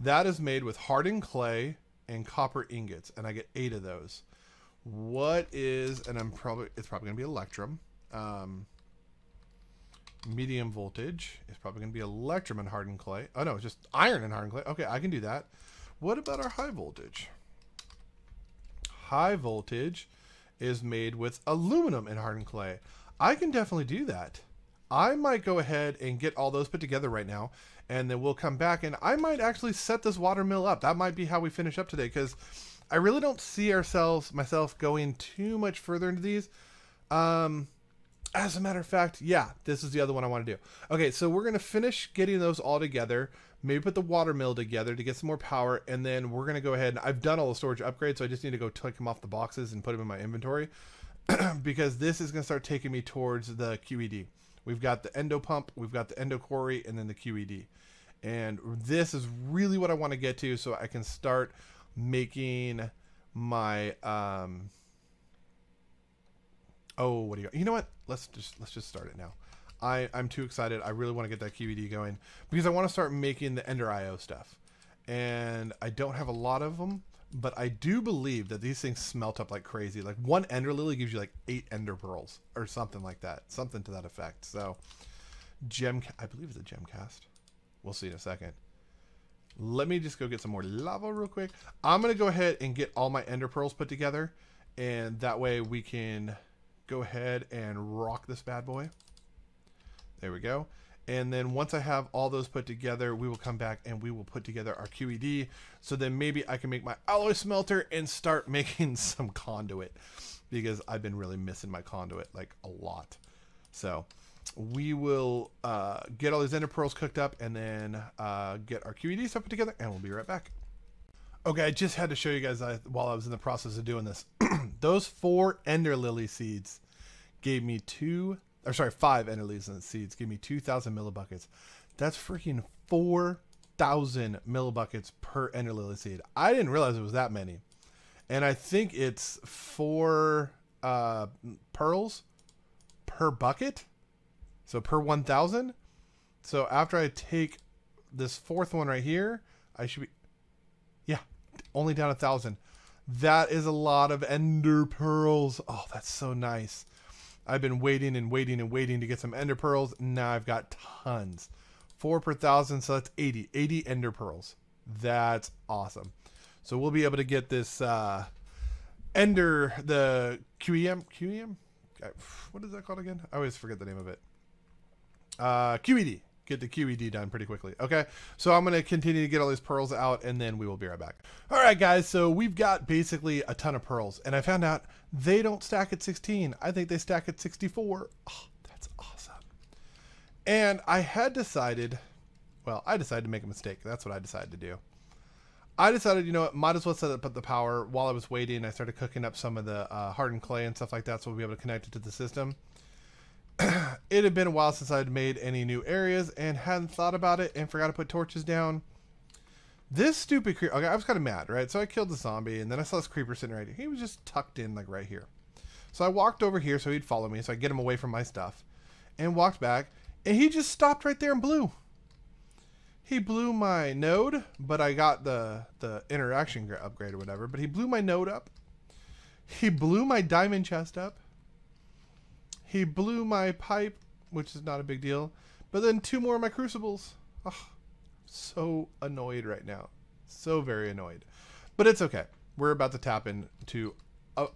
[SPEAKER 1] That is made with hardened clay and copper ingots, and I get eight of those. What is, and I'm probably, it's probably going to be electrum. Um, medium voltage is probably going to be electrum and hardened clay. Oh, no, just iron and hardened clay. Okay, I can do that. What about our high voltage? High voltage is made with aluminum and hardened clay. I can definitely do that. I might go ahead and get all those put together right now, and then we'll come back and I might actually set this water mill up. That might be how we finish up today because I really don't see ourselves, myself, going too much further into these. Um, as a matter of fact, yeah, this is the other one I want to do. Okay, so we're going to finish getting those all together. Maybe put the water mill together to get some more power, and then we're going to go ahead and I've done all the storage upgrades, so I just need to go take them off the boxes and put them in my inventory [clears throat] because this is going to start taking me towards the QED. We've got the ender pump, we've got the ender quarry, and then the QED. And this is really what I want to get to so I can start making my um oh what do you got? you know what let's just let's just start it now i i'm too excited i really want to get that qed going because i want to start making the ender io stuff and i don't have a lot of them but I do believe that these things smelt up like crazy. Like one ender lily gives you like eight ender pearls or something like that, something to that effect. So, gem, I believe it's a gem cast. We'll see in a second. Let me just go get some more lava real quick. I'm gonna go ahead and get all my ender pearls put together, and that way we can go ahead and rock this bad boy. There we go. And then once I have all those put together, we will come back and we will put together our QED. So then maybe I can make my alloy smelter and start [laughs] making some conduit because I've been really missing my conduit like a lot. So we will uh, get all these ender pearls cooked up and then uh, get our QED stuff put together and we'll be right back. Okay, I just had to show you guys uh, while I was in the process of doing this. [clears throat] Those four ender lily seeds gave me two or sorry, five Enderlesion seeds give me 2,000 millibuckets. That's freaking 4,000 millibuckets per Enderlily seed. I didn't realize it was that many. And I think it's four uh, pearls per bucket. So per 1,000. So after I take this fourth one right here, I should be, yeah, only down a thousand. That is a lot of ender pearls. Oh, that's so nice. I've been waiting and waiting and waiting to get some ender pearls. Now I've got tons. Four per thousand, so that's 80. 80 ender pearls. That's awesome. So we'll be able to get this uh, ender, the QEM, QEM? What is that called again? I always forget the name of it. Uh, QED get the QED done pretty quickly. Okay, so I'm to continue to get all these pearls out and then we will be right back. All right, guys, so we've got basically a ton of pearls and I found out they don't stack at 16. I think they stack at 64. Oh, that's awesome. And I had decided, well, I decided to make a mistake. That's what I decided to do. I decided, you know what, might as well set up the power while I was waiting. I started cooking up some of the uh, hardened clay and stuff like that so we'll be able to connect it to the system it had been a while since I'd made any new areas and hadn't thought about it and forgot to put torches down. This stupid creeper. Okay, I was kind of mad, right? So I killed the zombie, and then I saw this creeper sitting right here. He was just tucked in, like right here. So I walked over here so he'd follow me, so I get him away from my stuff, and walked back, and he just stopped right there and blew. He blew my node, but I got the the interaction upgrade or whatever. But he blew my node up. He blew my diamond chest up. He blew my pipe, which is not a big deal. But then two more of my crucibles. Oh, so annoyed right now. So very annoyed. But it's okay. We're about to tap into a,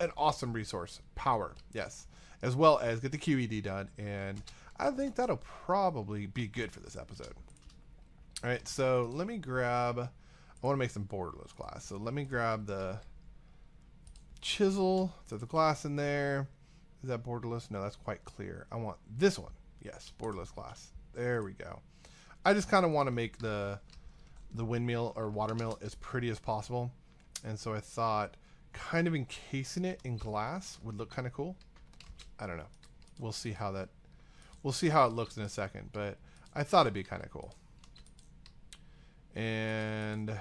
[SPEAKER 1] an awesome resource. Power. Yes. As well as get the QED done. And I think that'll probably be good for this episode. Alright, so let me grab... I want to make some borderless glass. So let me grab the chisel. Set the glass in there. Is that borderless? No, that's quite clear. I want this one. Yes, borderless glass. There we go. I just kind of want to make the the windmill or watermill as pretty as possible. And so I thought kind of encasing it in glass would look kind of cool. I don't know. We'll see how that we'll see how it looks in a second, but I thought it'd be kind of cool. And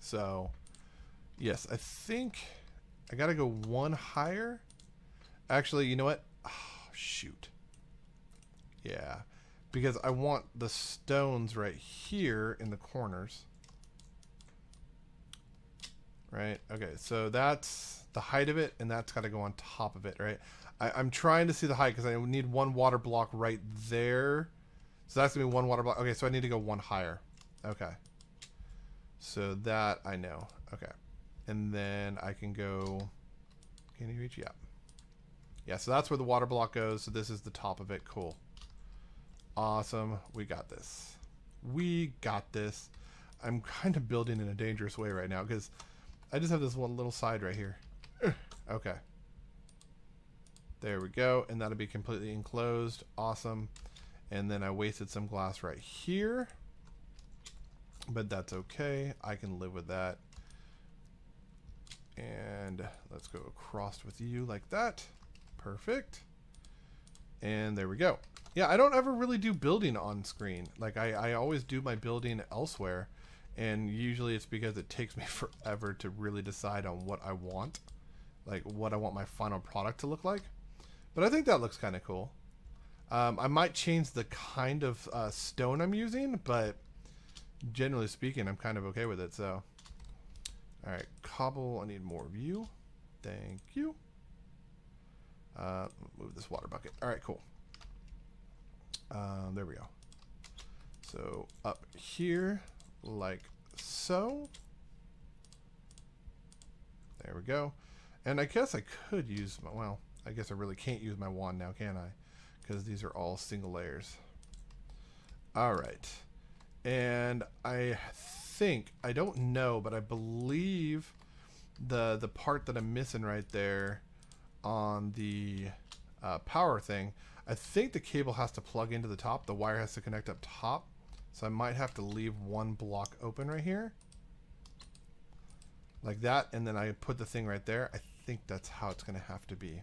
[SPEAKER 1] so yes, I think I got to go one higher. Actually, you know what? Oh, shoot. Yeah, because I want the stones right here in the corners. Right, okay, so that's the height of it, and that's got to go on top of it, right? I, am trying to see the height because I need one water block right there. So that's to be one water block. Okay, so I need to go one higher. Okay. So that I know. Okay. And then I can go... Can you reach? Yeah. Yeah, so that's where the water block goes. So this is the top of it. Cool. Awesome. We got this. We got this. I'm kind of building in a dangerous way right now because I just have this one little side right here. [clears throat] okay. There we go. And that'll be completely enclosed. Awesome. And then I wasted some glass right here. But that's okay. I can live with that. And let's go across with you like that. Perfect. And there we go. Yeah, I don't ever really do building on screen. Like, I, I always do my building elsewhere. And usually it's because it takes [laughs] me forever to really decide on what I want. Like, what I want my final product to look like. But I think that looks kind of cool. Um, I might change the kind of uh, stone I'm using, but generally speaking, I'm kind of okay with it. So, all right, cobble. I need more of you. Thank you. Uh, move this water bucket. All right, cool. Um, there we go. So up here, like so. There we go. And I guess I could use my, well, I guess I really can't use my wand now, can I? Because these are all single layers. All right. And I think, I don't know, but I believe the the part that I'm missing right there on the uh, power thing, I think the cable has to plug into the top. The wire has to connect up top. So I might have to leave one block open right here. Like that. And then I put the thing right there. I think that's how it's going to have to be.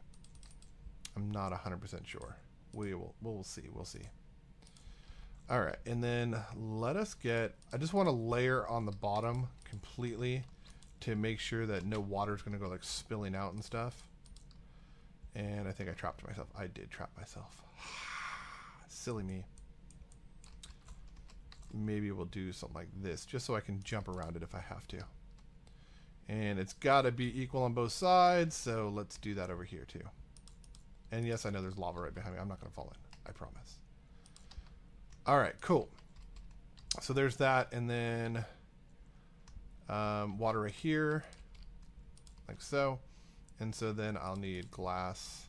[SPEAKER 1] I'm not 100% sure. We will we'll see. We'll see. All right. And then let us get... I just want to layer on the bottom completely to make sure that no water is going to go like spilling out and stuff. And I think I trapped myself. I did trap myself. [sighs] Silly me. Maybe we'll do something like this, just so I can jump around it if I have to. And it's got to be equal on both sides, so let's do that over here too. And yes, I know there's lava right behind me. I'm not going to fall in. I promise. All right, cool. So there's that, and then um, water right here, like so. And so then I'll need glass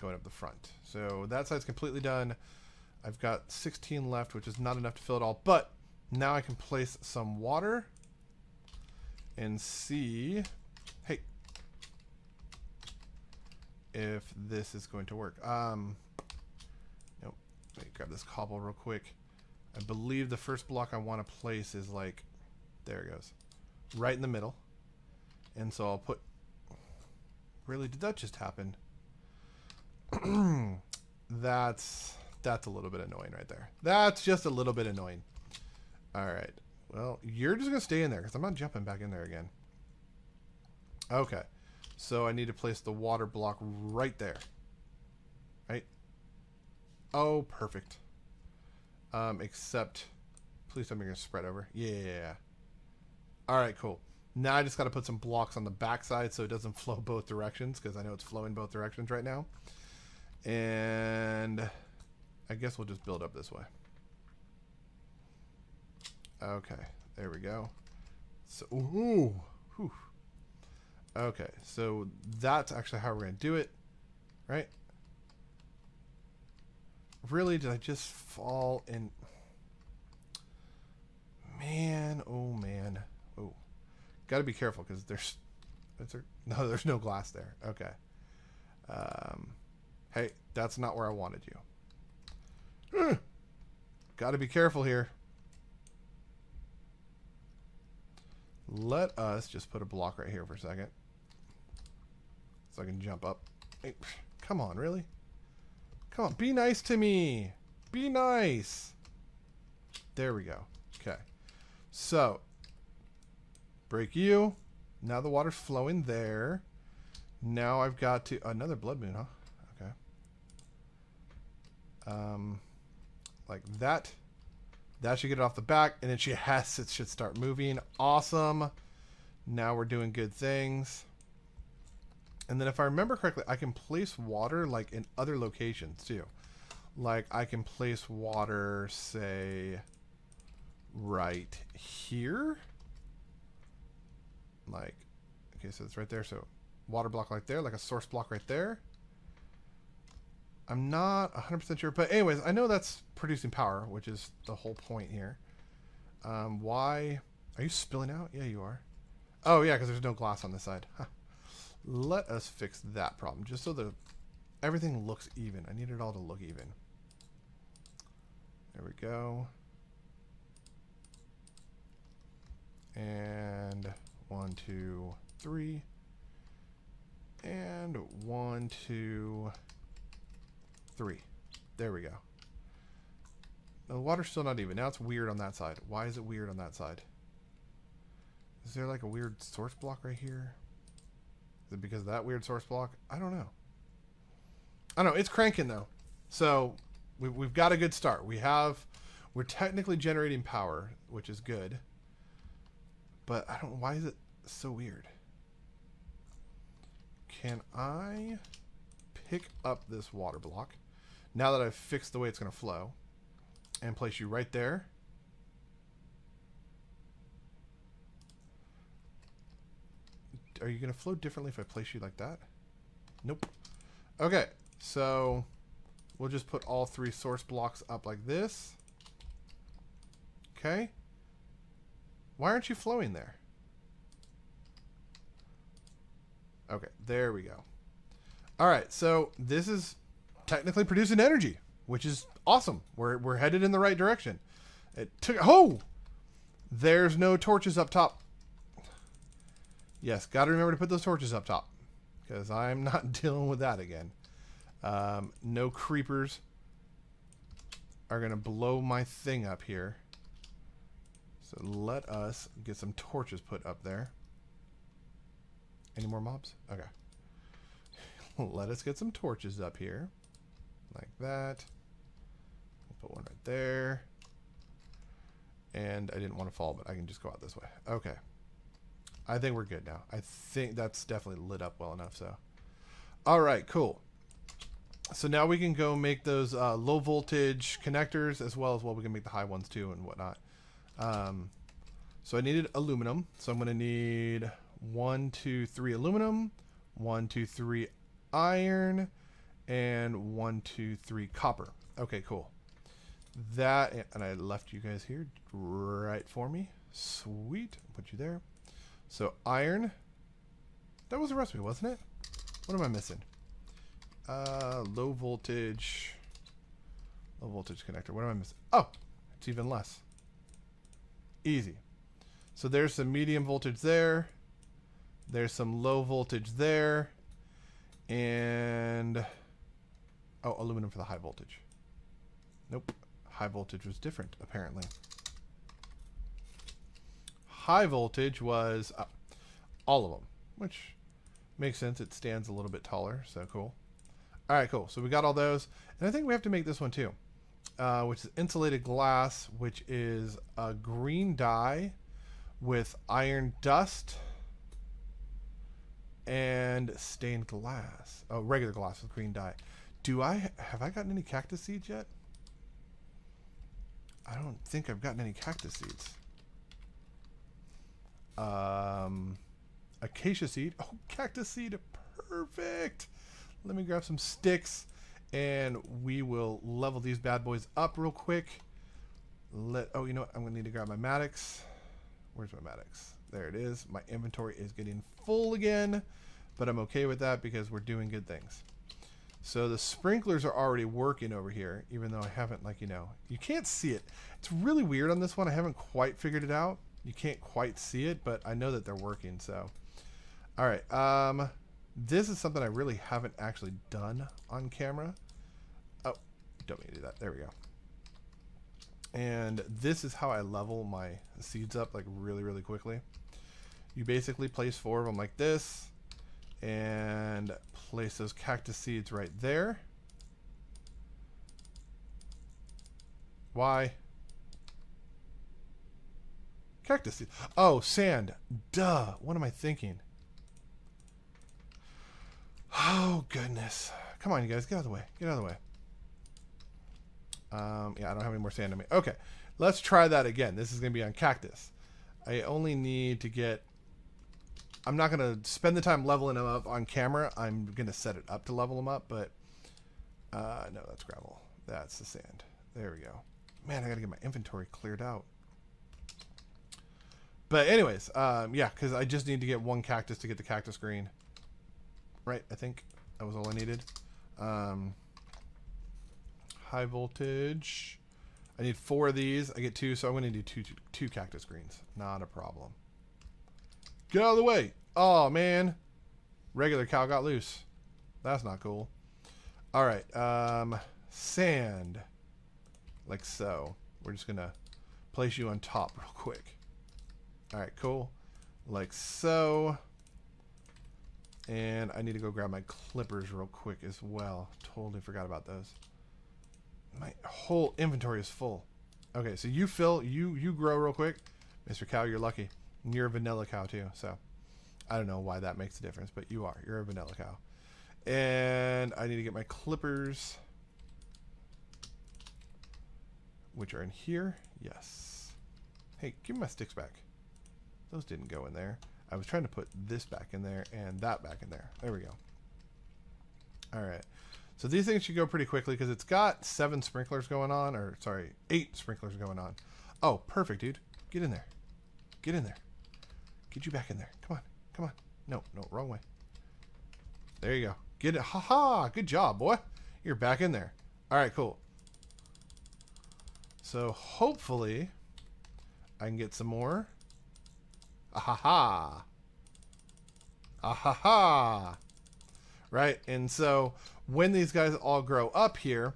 [SPEAKER 1] going up the front. So that side's completely done. I've got 16 left, which is not enough to fill it all. But now I can place some water and see, hey, if this is going to work. Um. Me grab this cobble real quick. I believe the first block I want to place is like, there it goes, right in the middle. And so I'll put really? Did that just happen? [clears throat] that's that's a little bit annoying right there. That's just a little bit annoying. All right. Well, you're just gonna stay in there because I'm not jumping back in there again. Okay. So I need to place the water block right there. Oh, perfect. Um, except, please me you're gonna spread over. Yeah. All right, cool. Now I just got to put some blocks on the backside so it doesn't [laughs] flow both directions because I know it's flowing both directions right now. And I guess we'll just build up this way. Okay, there we go. So, ooh, whew. Okay, so that's actually how we're going to do it, right? Really, did I just fall in? Man, oh man. Oh. Got to be careful because there's... There, [laughs] no, there's no glass there. Okay. Um, hey, that's not where I wanted you. Got to be careful here. Let us just put a block right here for a second. So I can jump up. Hey, come on, really? Come on, be nice to me. Be nice. There we go. Okay. So, break you. Now the water's flowing there. Now I've got to... Another blood moon, huh? Okay. Um, like that. That should get it off the back. And then she [laughs] has... It should start moving. Awesome. Now we're doing good things. And then if I remember correctly, I can place water like in other locations too. Like I can place water, say, right here. Like, okay, so it's right there. So water block right there, like a source block right there. I'm not 100% sure, but anyways, I know that's producing power, which is the whole point here. Um, why? Are you spilling out? Yeah, you are. Oh, yeah, because there's no glass on this side. Huh. Let us fix that problem, just so that everything looks even. I need it all to look even. There we go. And one, two, three. And one, two, three. There we go. The water's still not even. Now it's weird on that side. Why is it weird on that side? Is there like a weird source block right here? Is it because of that weird source block? I don't know. I don't know. It's cranking though. So we, we've got a good start. We have, we're technically generating power, which is good. But I don't, why is it so weird? Can I pick up this water block now that I've fixed the way it's going to flow and place you right there? Are you going to flow differently if I place you like that? Nope. Okay, so we'll just put all three source blocks up like this. Okay. Why aren't you flowing there? Okay, there we go. All right, so this is technically producing energy, which is awesome. We're, we're headed in the right direction. It took... Oh! There's no torches up top. Yes, got to remember to put those torches up top. Because I'm [laughs] not dealing with that again. Um, no creepers are going to blow my thing up here. So let us get some torches put up there. Any more mobs? Okay. [laughs] let us get some torches up here. Like that. We'll put one right there. And I didn't want to fall, but I can just go out this way. Okay. I think we're good now. I think that's definitely lit up well enough. So, all right, cool. So now we can go make those uh, low voltage connectors as well as well we can make the high ones too and whatnot. Um, so I needed aluminum. So I'm going to need one, two, three aluminum, one, two, three iron, and one, two, three copper. Okay, cool. That, and I left you guys here right for me. Sweet. Put you there. So iron. That was a recipe, wasn't it? What am I missing? Uh, low voltage. Low voltage connector. What am I missing? Oh, it's even less. Easy. So there's some medium voltage there. There's some low voltage there. And oh, aluminum for the high voltage. Nope, high voltage was different apparently. High voltage was uh, all of them, which makes sense. It stands a little bit taller, so cool. All right, cool. So we got all those, and I think we have to make this one too, uh, which is insulated glass, which is a green dye with iron dust and stained glass. Oh, regular glass with green dye. Do I have I gotten any cactus seeds yet? I don't think I've gotten any cactus seeds. Um, acacia seed. Oh, [laughs] cactus seed. Perfect. Let me grab some sticks and we will level these bad boys up real quick. Let oh, you know what? I'm gonna need to grab my mattock. Where's my mattock? There it is. My inventory is getting full again, but I'm okay with that because we're doing good things. So the sprinklers are already working over here, even though I haven't, like, you know, you can't see it. It's really weird on this one. I haven't quite figured it out. You can't quite see it, but I know that they're working, so. All right. Um, this is something I really haven't actually done on camera. Oh, don't mean to do that. There we go. And this is how I level my seeds up, like, really, really quickly. You basically place four of them like this and place those cactus seeds right there. Why? Cactus. Oh, sand. Duh. What am I thinking? Oh, goodness. Come on, you guys. Get out of the way. Get out of the way. Um, yeah, I don't have any more sand in me. Okay. Let's try that again. This is going to be on cactus. I only need to get I'm not going to spend the time leveling them up on camera. I'm going to set it up to level them up, but uh, no, that's gravel. That's the sand. There we go. Man, I got to get my inventory cleared out. But anyways, um, yeah, because I just need to get one cactus to get the cactus green. Right, I think that was all I needed. Um, high voltage. I need four of these. I get two, so I'm going to do two, two, two cactus greens. Not a problem. Get out of the way. Oh, man. Regular cow got loose. That's not cool. All right. Um, sand. Like so. We're just going to place you on top real quick. All right, cool. Like so. And I need to go grab my clippers real quick as well. Totally forgot about those. My whole inventory is full. Okay, so you fill, you you grow real quick. Mr. Cow, you're lucky. You're a vanilla cow too, so I don't know why that makes a difference, but you are. You're a vanilla cow. And I need to get my clippers, which are in here. Yes. Hey, give me my sticks back. Those didn't go in there. I was trying to put this back in there and that back in there. There we go. All right. So these things should go pretty quickly because it's got seven sprinklers going on, or sorry, eight sprinklers going on. Oh, perfect, dude. Get in there. Get in there. Get you back in there. Come on. Come on. No, no, wrong way. There you go. Get it. Ha ha. Good job, boy. You're back in there. All right, cool. So hopefully I can get some more. Ah ha ha. Ah ha ha. Right? And so when these guys all grow up here,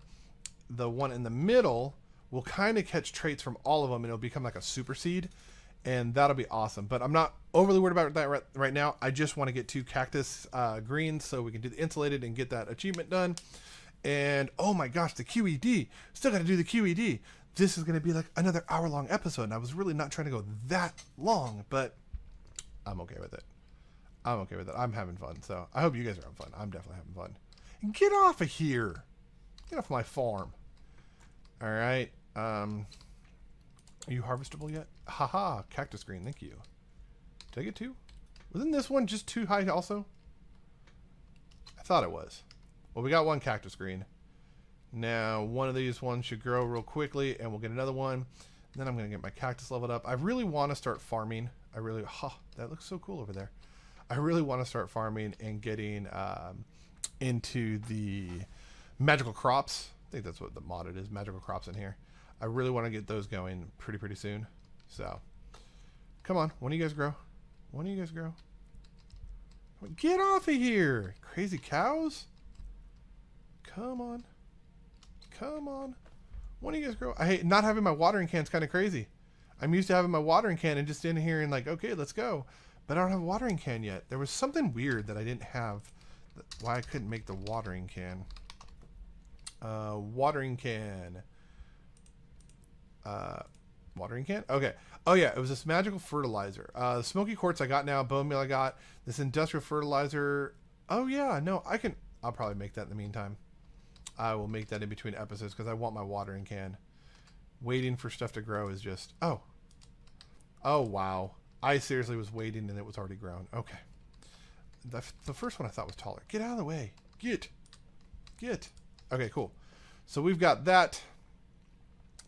[SPEAKER 1] the one in the middle will kind of catch traits from all of them and it'll become like a super seed and that'll be awesome. But I'm not overly worried about that right, right now. I just want to get two cactus uh, greens so we can do the insulated and get that achievement done. And oh my gosh, the QED. Still got to do the QED. This is going to be like another hour long episode. And I was really not trying to go that long, but I'm okay with it. I'm okay with it. I'm having fun. So I hope you guys are having fun. I'm definitely having fun. Get off of here. Get off my farm. All right. Um, are you harvestable yet? Haha, cactus green, thank you. Did I get two? Wasn't this one just too high also? I thought it was. Well, we got one cactus green. Now, one of these ones should grow real quickly, and we'll get another one. Then I'm going to get my cactus leveled up. I really want to start farming. I really... Ha, that looks so cool over there. I really want to start farming and getting um, into the magical crops. I think that's what the mod it is, magical crops in here. I really want to get those going pretty, pretty soon. So, come on. When do you guys grow? When do you guys grow? Get off of here! Crazy cows? Come on. Come on. When do you guys grow? I hate not having my watering can's kind of crazy. I'm used to having my watering can and just in here and like, okay, let's go. But I don't have a watering can yet. There was something weird that I didn't have. Why I couldn't make the watering can. Uh, watering can. Uh, watering can? Okay. Oh, yeah. It was this magical fertilizer. Uh, the smoky quartz I got now. Bone meal I got. This industrial fertilizer. Oh, yeah. No, I can. I'll probably make that in the meantime. I will make that in between episodes because I want my watering can. Waiting for stuff to grow is just... Oh. Oh, wow. I seriously was waiting and it was already grown. Okay. The, the first one I thought was taller. Get out of the way. Get. Get. Okay, cool. So we've got that.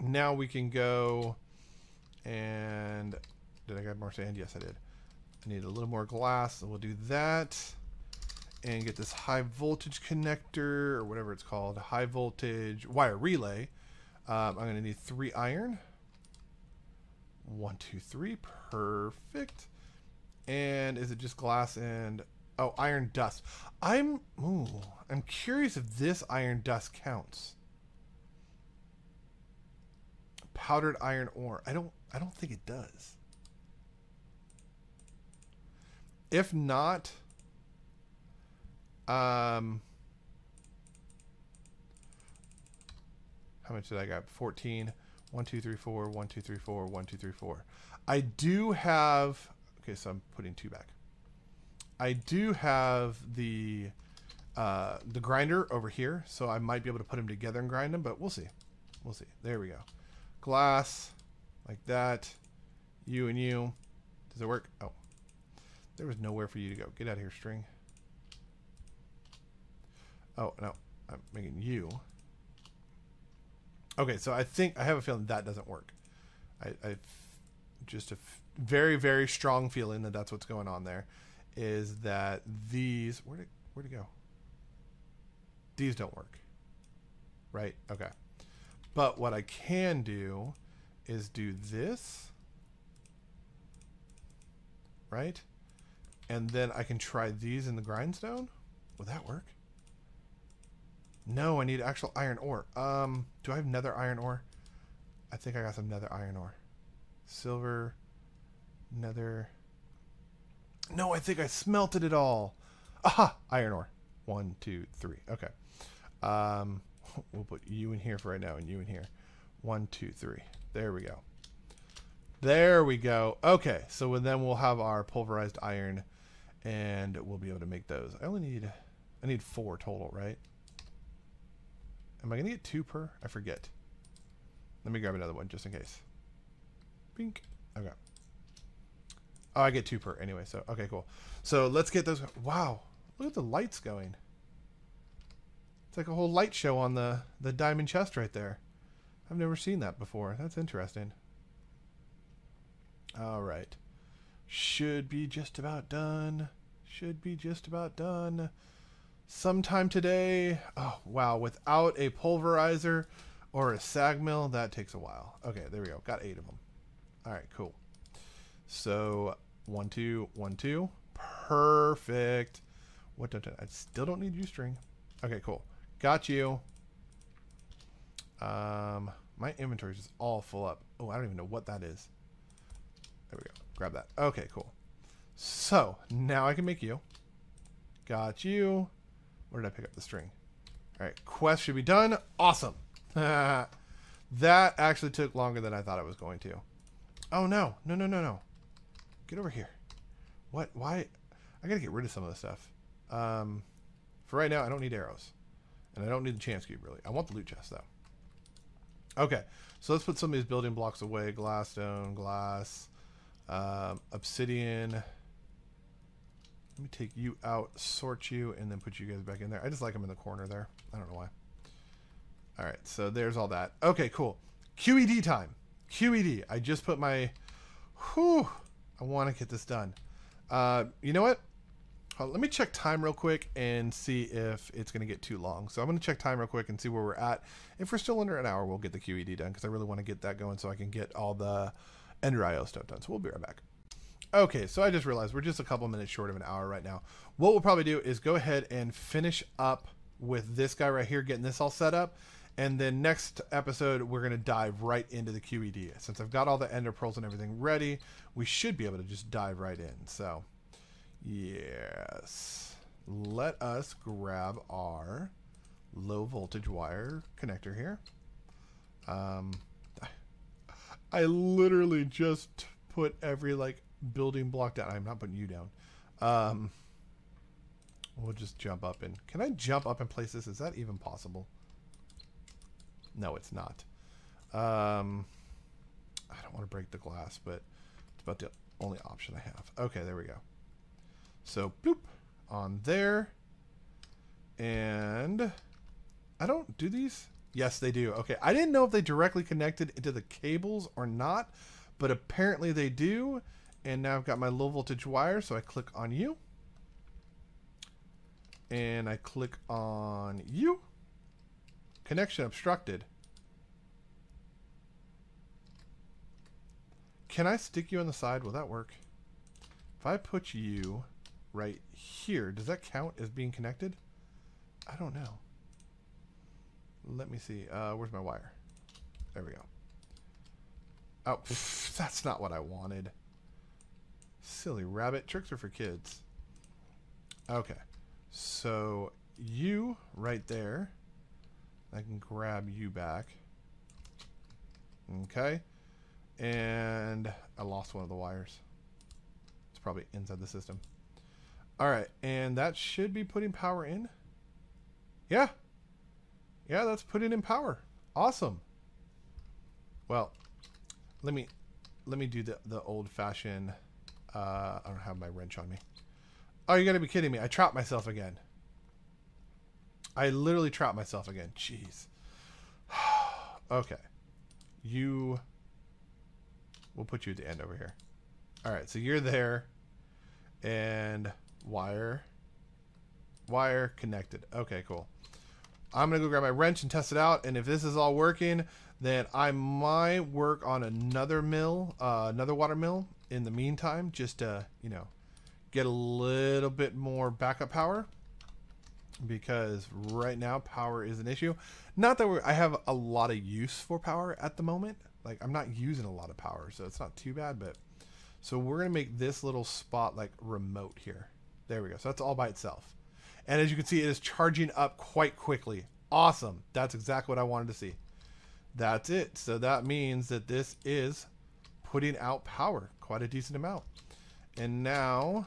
[SPEAKER 1] Now we can go and... Did I get more sand? Yes, I did. I need a little more glass, so we'll do that and get this high voltage connector or whatever it's called, high voltage wire relay. Um, I'm going to need three iron. One, two, three. Perfect. And is it just glass and oh, iron dust? I'm ooh, I'm curious if this iron dust counts. Powdered iron ore. I don't I don't think it does. If not, um, how much did I got? 14. 1, 2, 3, 4, 1, 2, 3, 4, 1, 2, 3, 4. I do have, okay, so I'm putting two back. I do have the uh, the grinder over here, so I might be able to put them together and grind them, but we'll see. We'll see. There we go. Glass, like that. You and you. Does it work? Oh. There was nowhere for you to go. Get out of here, string. Oh, no. I'm making you. Okay, so I think I have a feeling that doesn't work. I, I just a very very strong feeling that that's what's going on there. Is that these where did where to go? These don't work. Right? Okay. But what I can do is do this. Right? And then I can try these in the grindstone. Would that work? No, I need actual iron ore. Um, do I have nether iron ore? I think I got some nether iron ore. Silver, nether. No, I think I smelted it all. Aha! Iron ore. One, two, three. Okay. Um, [laughs] we'll put you in here for right now and you in here. One, two, three. There we go. There we go. Okay, so then we'll have our pulverized iron and we'll be able to make those. I only need, I need four total, right? Am I going to get two per? I forget. Let me grab another one just in case. Pink. Okay. Oh, I get two per anyway, so okay, cool. So let's get those. Wow, look at the lights going. It's like a whole light show on the, the diamond chest right there. I've never seen that before. That's interesting. All right. Should be just about done. Should be just about done sometime today. Oh, wow. Without a pulverizer or a sag mill, that takes a while. Okay, there we go. Got eight of them. All right, cool. So one, two, one, two. Perfect. What don't I still don't need you string. Okay, cool. Got you. Um, my inventory is just all full up. Oh, I don't even know what that is. There we go. Grab that. Okay, cool. So now I can make you. Got you. Where did I pick up the string? All right, quest should be done. Awesome. [laughs] that actually took longer than I thought it was going to. Oh no, no, no, no, no. Get over here. What? Why? I gotta get rid of some of this stuff. Um, for right now, I don't need arrows. And I don't need the chance cube, really. I want the loot chest, though. Okay, so let's put some of these building blocks away. Glass, stone, glass, um, obsidian. Let me take you out, sort you, and then put you guys back in there. I just like them in the corner there. I don't know why. All right, so there's all that. Okay, cool. QED time. QED. I just put my... Whew. I want to get this done. Uh, you know what? let me check time real quick and see if it's going to get too long. So I'm going to check time real quick and see where we're at. If we're still under an hour, we'll get the QED done because I really want to get that going so I can get all the Ender IO stuff done. So we'll be right back. Okay, so I just realized we're just a couple minutes short of an hour right now. What we'll probably do is go ahead and finish up with this guy right here, getting this all set up. And then next episode, we're going to dive right into the QED. Since I've got all the ender pearls and everything ready, we should be able to just dive right in. So, yes. Let us grab our low voltage wire connector here. Um, I literally just put every like building block down. I'm not putting you down. Um, we'll just jump up and can I jump up and place this? Is that even possible? No, it's not. Um, I don't want to break the glass, but it's about the only option I have. Okay, there we go. So, bloop on there. And I don't do these. Yes, they do. Okay, I didn't know if they directly connected into the cables or not, but apparently they do. And now I've got my low voltage wire, so I click on you. And I click on you. Connection obstructed. Can I stick you on the side? Will that work? If I put you right here, does that count as being connected? I don't know. Let me see. Uh, where's my wire? There we go. Oh, [laughs] that's not what I wanted. Silly rabbit. Tricks are for kids. Okay. So, you right there. I can grab you back. Okay. And I lost one of the wires. It's probably inside the system. All right, and that should be putting power in. Yeah. Yeah, that's putting in power. Awesome. Well, let me let me do the the old fashioned uh, I don't have my wrench on me. Oh, you gotta be kidding me. I trapped myself again. I literally trapped myself again. Jeez. [sighs] okay. You we'll put you at the end over here. Alright, so you're there. And wire. Wire connected. Okay, cool. I'm going to go grab my wrench and test it out. And if this is all working, then I might work on another mill, uh, another water mill in the meantime, just to, you know, get a little bit more backup power. Because right now, power is an issue. Not that I have a lot of use for power at the moment. Like, I'm not using a lot of power, so it's not too bad. But So we're going to make this little spot, like, remote here. There we go. So that's all by itself. And as you can see, it is charging up quite quickly. Awesome. That's exactly what I wanted to see. That's it. So that means that this is putting out power, quite a decent amount. And now,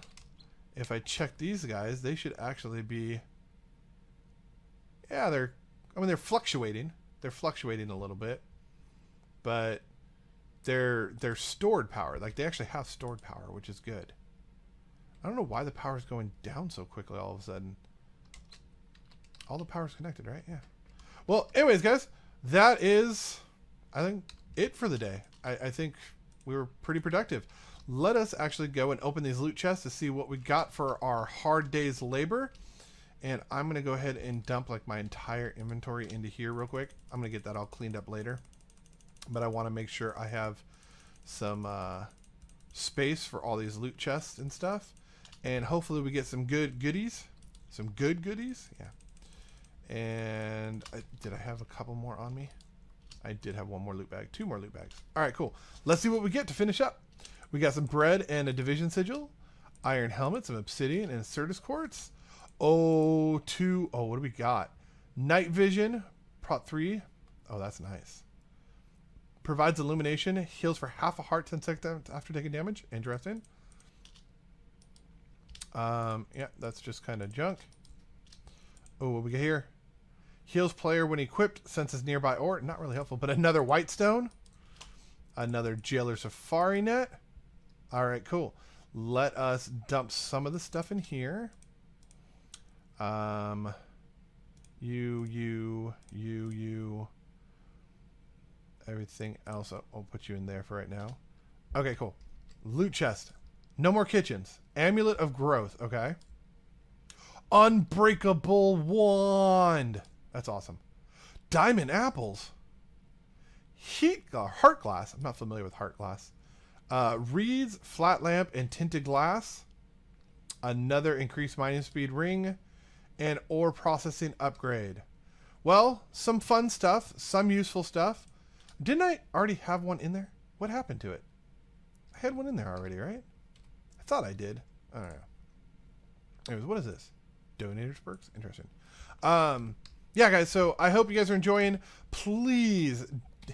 [SPEAKER 1] if I check these guys, they should actually be, yeah, they're, I mean, they're fluctuating. They're fluctuating a little bit, but they're, they're stored power. Like they actually have stored power, which is good. I don't know why the power is going down so quickly all of a sudden. All the power's connected, right? Yeah. Well, anyways, guys, that is, I think, it for the day. I, I think we were pretty productive. Let us actually go and open these loot chests to see what we got for our hard day's labor. And I'm going to go ahead and dump like my entire inventory into here real quick. I'm going to get that all cleaned up later. But I want to make sure I have some uh, space for all these loot chests and stuff and hopefully we get some good goodies some good goodies yeah and I, did I have a couple more on me? I did have one more loot bag two more loot bags. All right cool. Let's see what we get to finish up. We got some bread and a division sigil iron helmet some obsidian and certus quartz. Oh two oh what do we got? Night vision prot 3 oh that's nice. Provides illumination heals for half a heart 10 seconds after taking damage. Interesting. Um, yeah, that's just kind of junk. Oh, what we got here? Heals player when equipped, senses nearby ore. Not really helpful, but another white stone. Another jailer safari net. All right, cool. Let us dump some of the stuff in here. Um, you, you, you, you. Everything else, I'll put you in there for right now. Okay, cool. Loot chest. No more kitchens. Amulet of Growth. Okay. Unbreakable Wand. That's awesome. Diamond Apples. Heat uh, Heart Glass. I'm not familiar with Heart Glass. Uh, reeds, flat lamp, and tinted glass. Another increased mining speed ring, and ore processing upgrade. Well, some fun stuff, some useful stuff. Didn't I already have one in there? What happened to it? I had one in there already, right? I thought I did. I don't know. Anyways, what is this? Donators perks? Interesting. Um, yeah, guys, so I hope you guys are enjoying. Please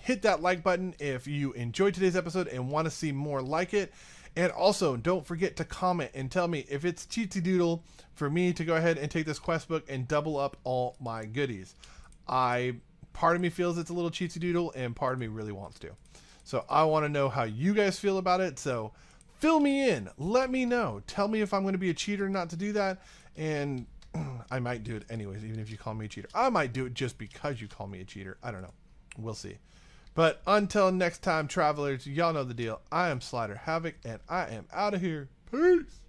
[SPEAKER 1] hit that like button if you enjoyed today's episode and want to see more like it. And also, don't forget to comment and tell me if it's cheatsy doodle for me to go ahead and take this quest book and double up all my goodies. I part of me feels it's a little cheatsy doodle, and part of me really wants to. So I want to know how you guys feel about it. So fill me in. Let me know. Tell me if I'm going to be a cheater not to do that. And [clears throat] I might do it anyways, even if you call me a cheater. I might do it just because you call me a cheater. I don't know. We'll see. But until next time, travelers, y'all know the deal. I am Slider Havoc, and I am out of here. Peace.